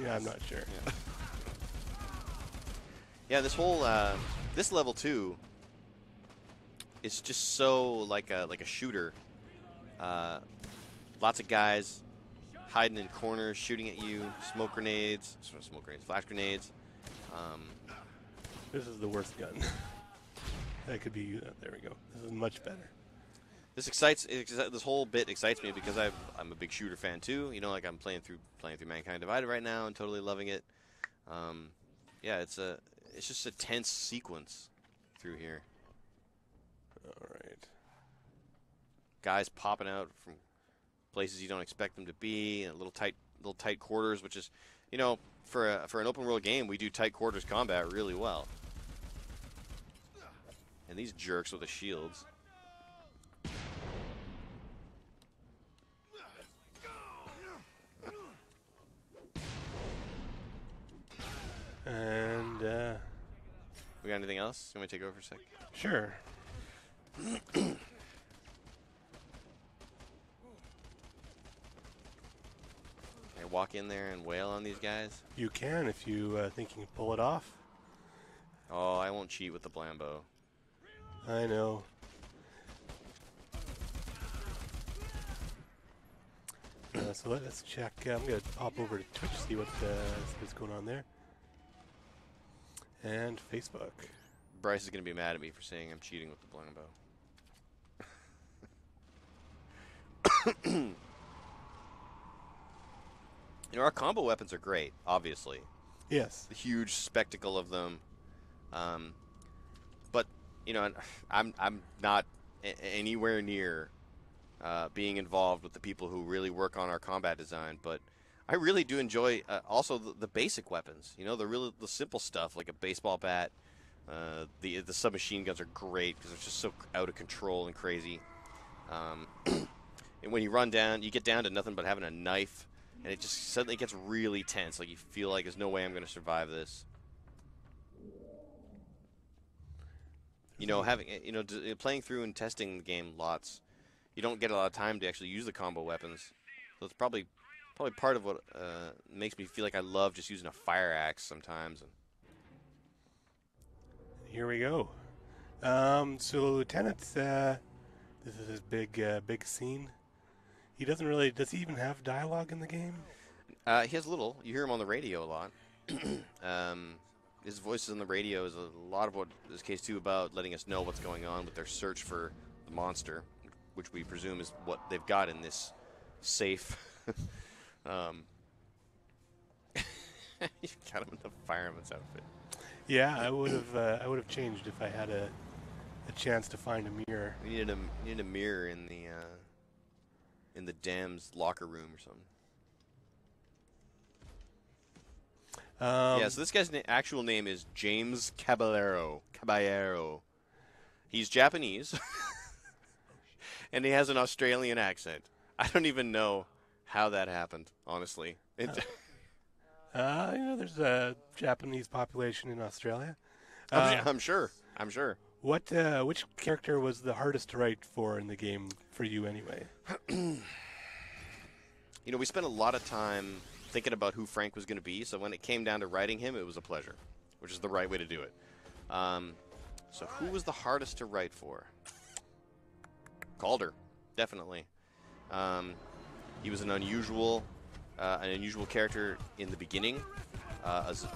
yeah, I'm not sure. Yeah. Yeah, this whole uh, this level two is just so like a like a shooter. Uh, lots of guys hiding in corners, shooting at you, smoke grenades, smoke grenades, flash grenades. Um, This is the worst gun. that could be. Uh, there we go. This is much better. this excites this whole bit excites me because I've, I'm a big shooter fan too. You know, like I'm playing through playing through Mankind Divided right now and totally loving it. Um, yeah, it's a it's just a tense sequence through here. All right. guys popping out from places you don't expect them to be, and little tight, little tight quarters, which is, you know, for a, for an open world game, we do tight quarters combat really well. And these jerks with the shields. And uh, We got anything else? You want me to take over for a sec? sure. Walk in there and wail on these guys? You can if you uh, think you can pull it off. Oh, I won't cheat with the Blambow. I know. Uh, so let, us check. Uh, I'm going to pop over to Twitch, see what uh, see what's going on there. And Facebook. Bryce is going to be mad at me for saying I'm cheating with the Blambow. you know, our combo weapons are great, obviously. Yes. The huge spectacle of them. Um, but, you know, I'm, I'm not a- anywhere near uh, being involved with the people who really work on our combat design, but I really do enjoy uh, also the, the basic weapons. You know, the really the simple stuff like a baseball bat. Uh, the the submachine guns are great because they're just so out of control and crazy. Um, and when you run down, you get down to nothing but having a knife, and it just suddenly gets really tense. Like you feel like there's no way I'm going to survive this. You know, having you know playing through and testing the game lots, you don't get a lot of time to actually use the combo weapons. So it's probably probably part of what uh, makes me feel like I love just using a fire axe sometimes. And Here we go. Um, so Lieutenant, uh, this is his big, uh, big scene. He doesn't really. Does he even have dialogue in the game? Uh, he has little. You hear him on the radio a lot. um, his voice is on the radio is a lot of what this case two about letting us know what's going on with their search for the monster, which we presume is what they've got in this safe. um, You've got him in the fireman's outfit. Yeah, I would have. Uh, I would have changed if I had a, a chance to find a mirror. We needed a needed a mirror in the uh, in the dam's locker room or something. Um, yeah, so this guy's na- actual name is James Caballero. Caballero. He's Japanese, and he has an Australian accent. I don't even know how that happened, honestly. It, Uh, you know, there's a Japanese population in Australia. I'm, Uh, I'm sure. I'm sure. What? Uh, which character was the hardest to write for in the game for you, anyway? You know, we spent a lot of time thinking about who Frank was going to be, so when it came down to writing him, it was a pleasure, which is the right way to do it. Um, so, who was the hardest to write for? Calder, definitely. Um, he was an unusual, uh, an unusual character in the beginning. Uh, as,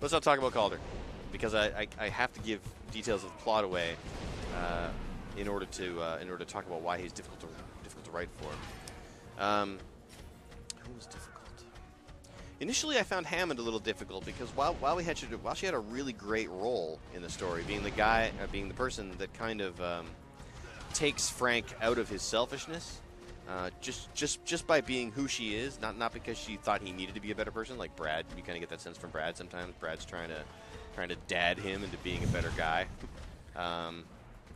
let's not talk about Calder because I, I, I have to give details of the plot away uh, in order to uh, in order to talk about why he's difficult to difficult to write for. Um, who was difficult? Initially, I found Hammond a little difficult because while while we had while she had a really great role in the story, being the guy, uh, being the person that kind of um, takes Frank out of his selfishness, uh, just just just by being who she is, not not because she thought he needed to be a better person. Like Brad, you kind of get that sense from Brad sometimes. Brad's trying to trying to dad him into being a better guy, um,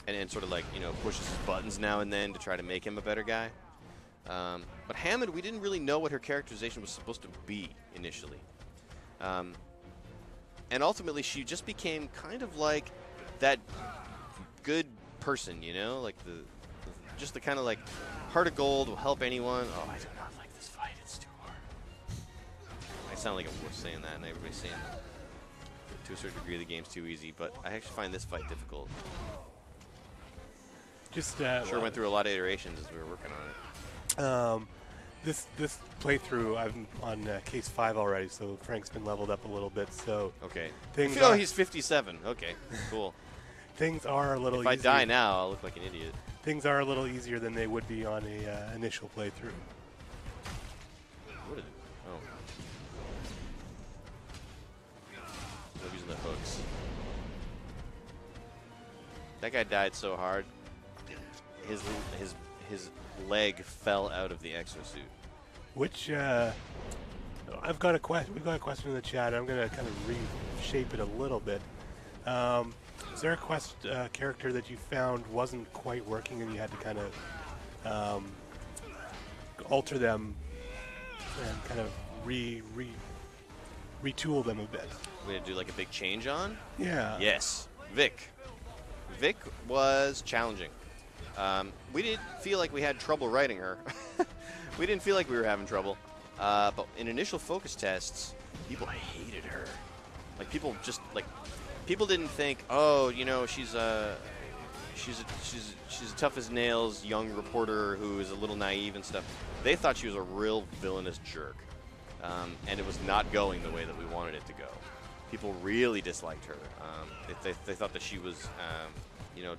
and, and sort of like you know pushes his buttons now and then to try to make him a better guy. Um, but Hammond, we didn't really know what her characterization was supposed to be initially. Um, and ultimately, she just became kind of like that good person, you know, like the, just the kind of like heart of gold will help anyone. Oh, I do not like this fight; it's too hard. I sound like a wuss saying that, and everybody's saying that. To a certain degree, the game's too easy, but I actually find this fight difficult. Just uh, Sure, went through a lot of iterations as we were working on it. Um, this this playthrough, I'm on uh, case five already, so Frank's been leveled up a little bit. So Okay. Things oh, are- he's 57. Okay, cool. things are a little. if I easier. die now, I'll look like an idiot. Things are a little easier than they would be on a uh, initial playthrough. What is it? Oh. Using the hooks. That guy died so hard. His his his leg fell out of the exosuit. Which uh, I've got a question. We've got a question in the chat. I'm going to kind of reshape it a little bit. Um, is there a quest uh, character that you found wasn't quite working and you had to kind of um, alter them and kind of re re retool them a bit? We're gonna do like a big change on. Yeah. Yes, Vick. Vick was challenging. Um, we didn't feel like we had trouble writing her. we didn't feel like we were having trouble. Uh, but in initial focus tests, people hated her. Like people just like people didn't think, oh, you know, she's a she's a, she's she's a tough as nails young reporter who is a little naive and stuff. They thought she was a real villainous jerk, um, and it was not going the way that we wanted it to go. People really disliked her. Um, they, they, thought that she was, um, you know,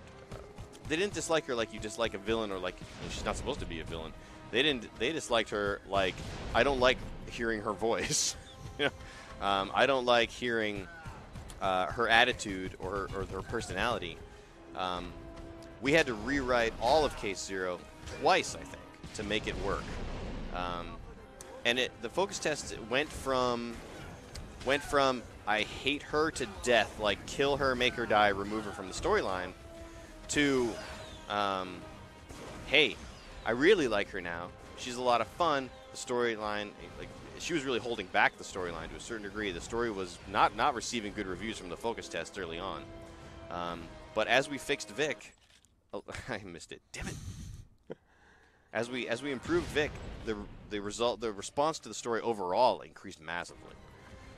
they didn't dislike her like you dislike a villain or like she's not supposed to be a villain. They didn't. They disliked her like I don't like hearing her voice. you know, um, I don't like hearing uh, her attitude or her, or her personality. Um, we had to rewrite all of Case Zero twice, I think, to make it work. Um, and it, the focus test went from went from I hate her to death, like kill her, make her die, remove her from the storyline, to um, hey, I really like her now. She's a lot of fun. The storyline, like she was really holding back the storyline to a certain degree. The story was not not receiving good reviews from the focus test early on. Um, but as we fixed Vick, oh, I missed it. Damn it. As we as we improved Vick, the the result the response to the story overall increased massively,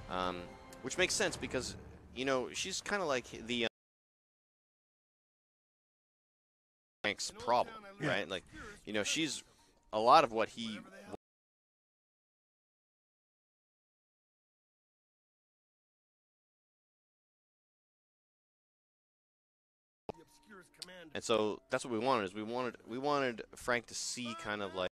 um, which makes sense because you know she's kind of like the Frank's problem, right? Like, you know, she's a lot of what he And so that's what we wanted. Is we wanted we wanted Frank to see kind of like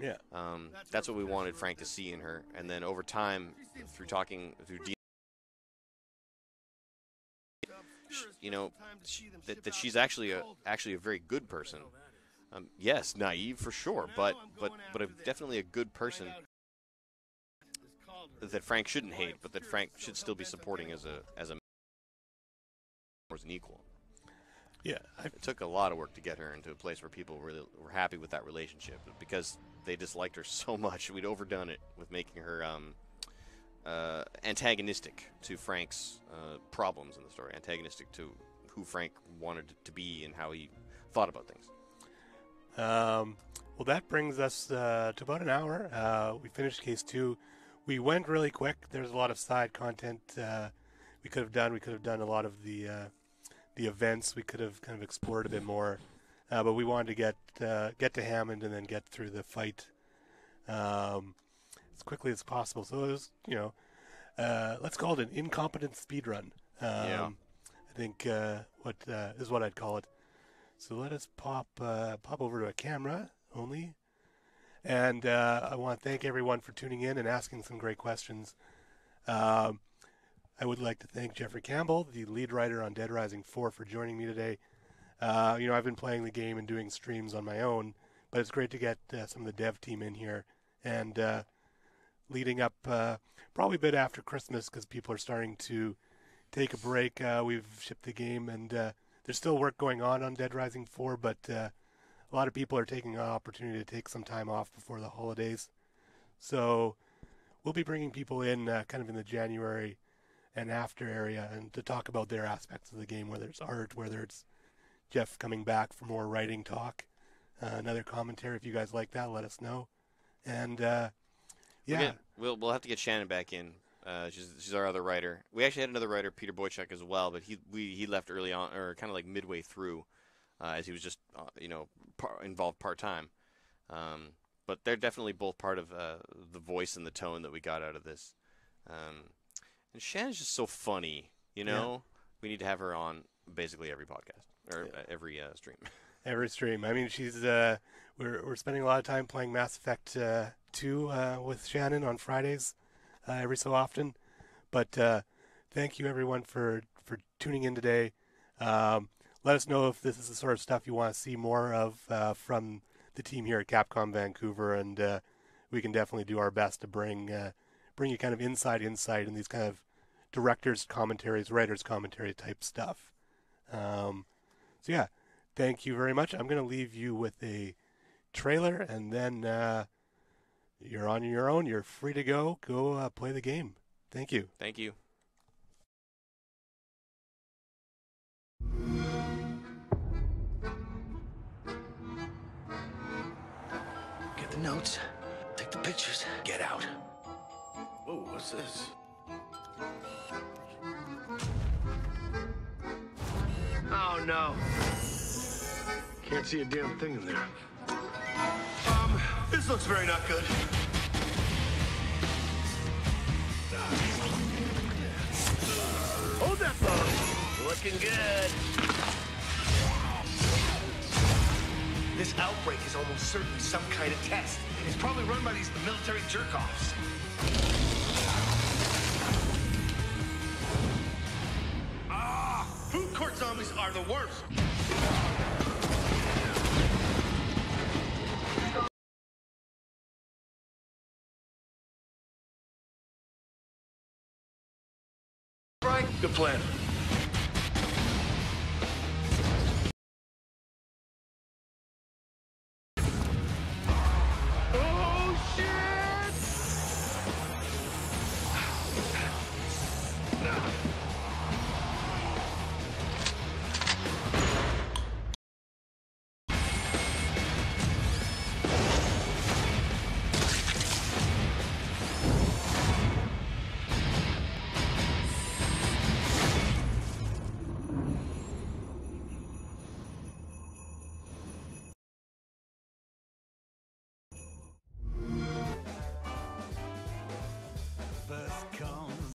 Yeah. um, that's what we wanted Frank to see in her. And then over time, through talking through, de- you know, that, that she's actually a actually a very good person. Um, yes, naive for sure, but but but a, definitely a good person that Frank shouldn't hate, but that Frank should still be supporting as a as a as an equal. Yeah. I, It took a lot of work to get her into a place where people really were happy with that relationship because they disliked her so much. We'd overdone it with making her um, uh, antagonistic to Frank's uh, problems in the story, antagonistic to who Frank wanted to be and how he thought about things. Um, well, that brings us uh, to about an hour. Uh, we finished case two. We went really quick. There's a lot of side content uh, we could have done. We could have done a lot of the uh, the events. We could have kind of explored a bit more uh, but we wanted to get uh, get to Hammond and then get through the fight um, as quickly as possible. So it was, you know, uh, let's call it an incompetent speed run. Um, Yeah. I think uh, what uh, is what I'd call it. So let us pop uh, pop over to a camera only, and uh, I want to thank everyone for tuning in and asking some great questions. Um, I would like to thank Jeffrey Campbell, the lead writer on Dead Rising 4, for joining me today. Uh, you know, I've been playing the game and doing streams on my own, but it's great to get uh, some of the dev team in here and uh, leading up uh, probably a bit after Christmas because people are starting to take a break. We've shipped the game and there's still work going on on Dead Rising 4, but uh, a lot of people are taking an opportunity to take some time off before the holidays. So we'll be bringing people in uh, kind of in the January and after area and to talk about their aspects of the game, whether it's art, whether it's Jeff coming back for more writing talk, uh, another commentary. If you guys like that, let us know. And uh, We'll yeah, get- we'll we'll have to get Shannon back in. Uh, she's she's our other writer. We actually had another writer, Peter Boychuk, as well, but he we he left early on, or kind of like midway through, uh, as he was just uh, you know par- involved part time. Um, but they're definitely both part of uh, the voice and the tone that we got out of this. Um, and Shannon's just so funny, you Yeah. know. We need to have her on basically every podcast or uh, every uh, stream. every stream. I mean, she's uh, we're we're spending a lot of time playing Mass Effect uh, 2 uh, with Shannon on Fridays uh, every so often. But uh, thank you everyone for for tuning in today. Um, let us know if this is the sort of stuff you want to see more of uh, from the team here at Capcom Vancouver, and uh, we can definitely do our best to bring uh, bring you kind of inside insight and these kind of directors' commentaries, writers' commentary type stuff. Um, so yeah, thank you very much. I'm going to leave you with a trailer, and then uh, you're on your own. You're free to go. Go uh, play the game. Thank you. Thank you. Get the notes, take the pictures, get out. Whoa, what's this? Oh no. Can't see a damn thing in there. This looks very not good. Hold that phone. Looking good. This outbreak is almost certainly some kind of test. It's probably run by these military jerk-offs. Ah! Food court zombies are the worst. Plan.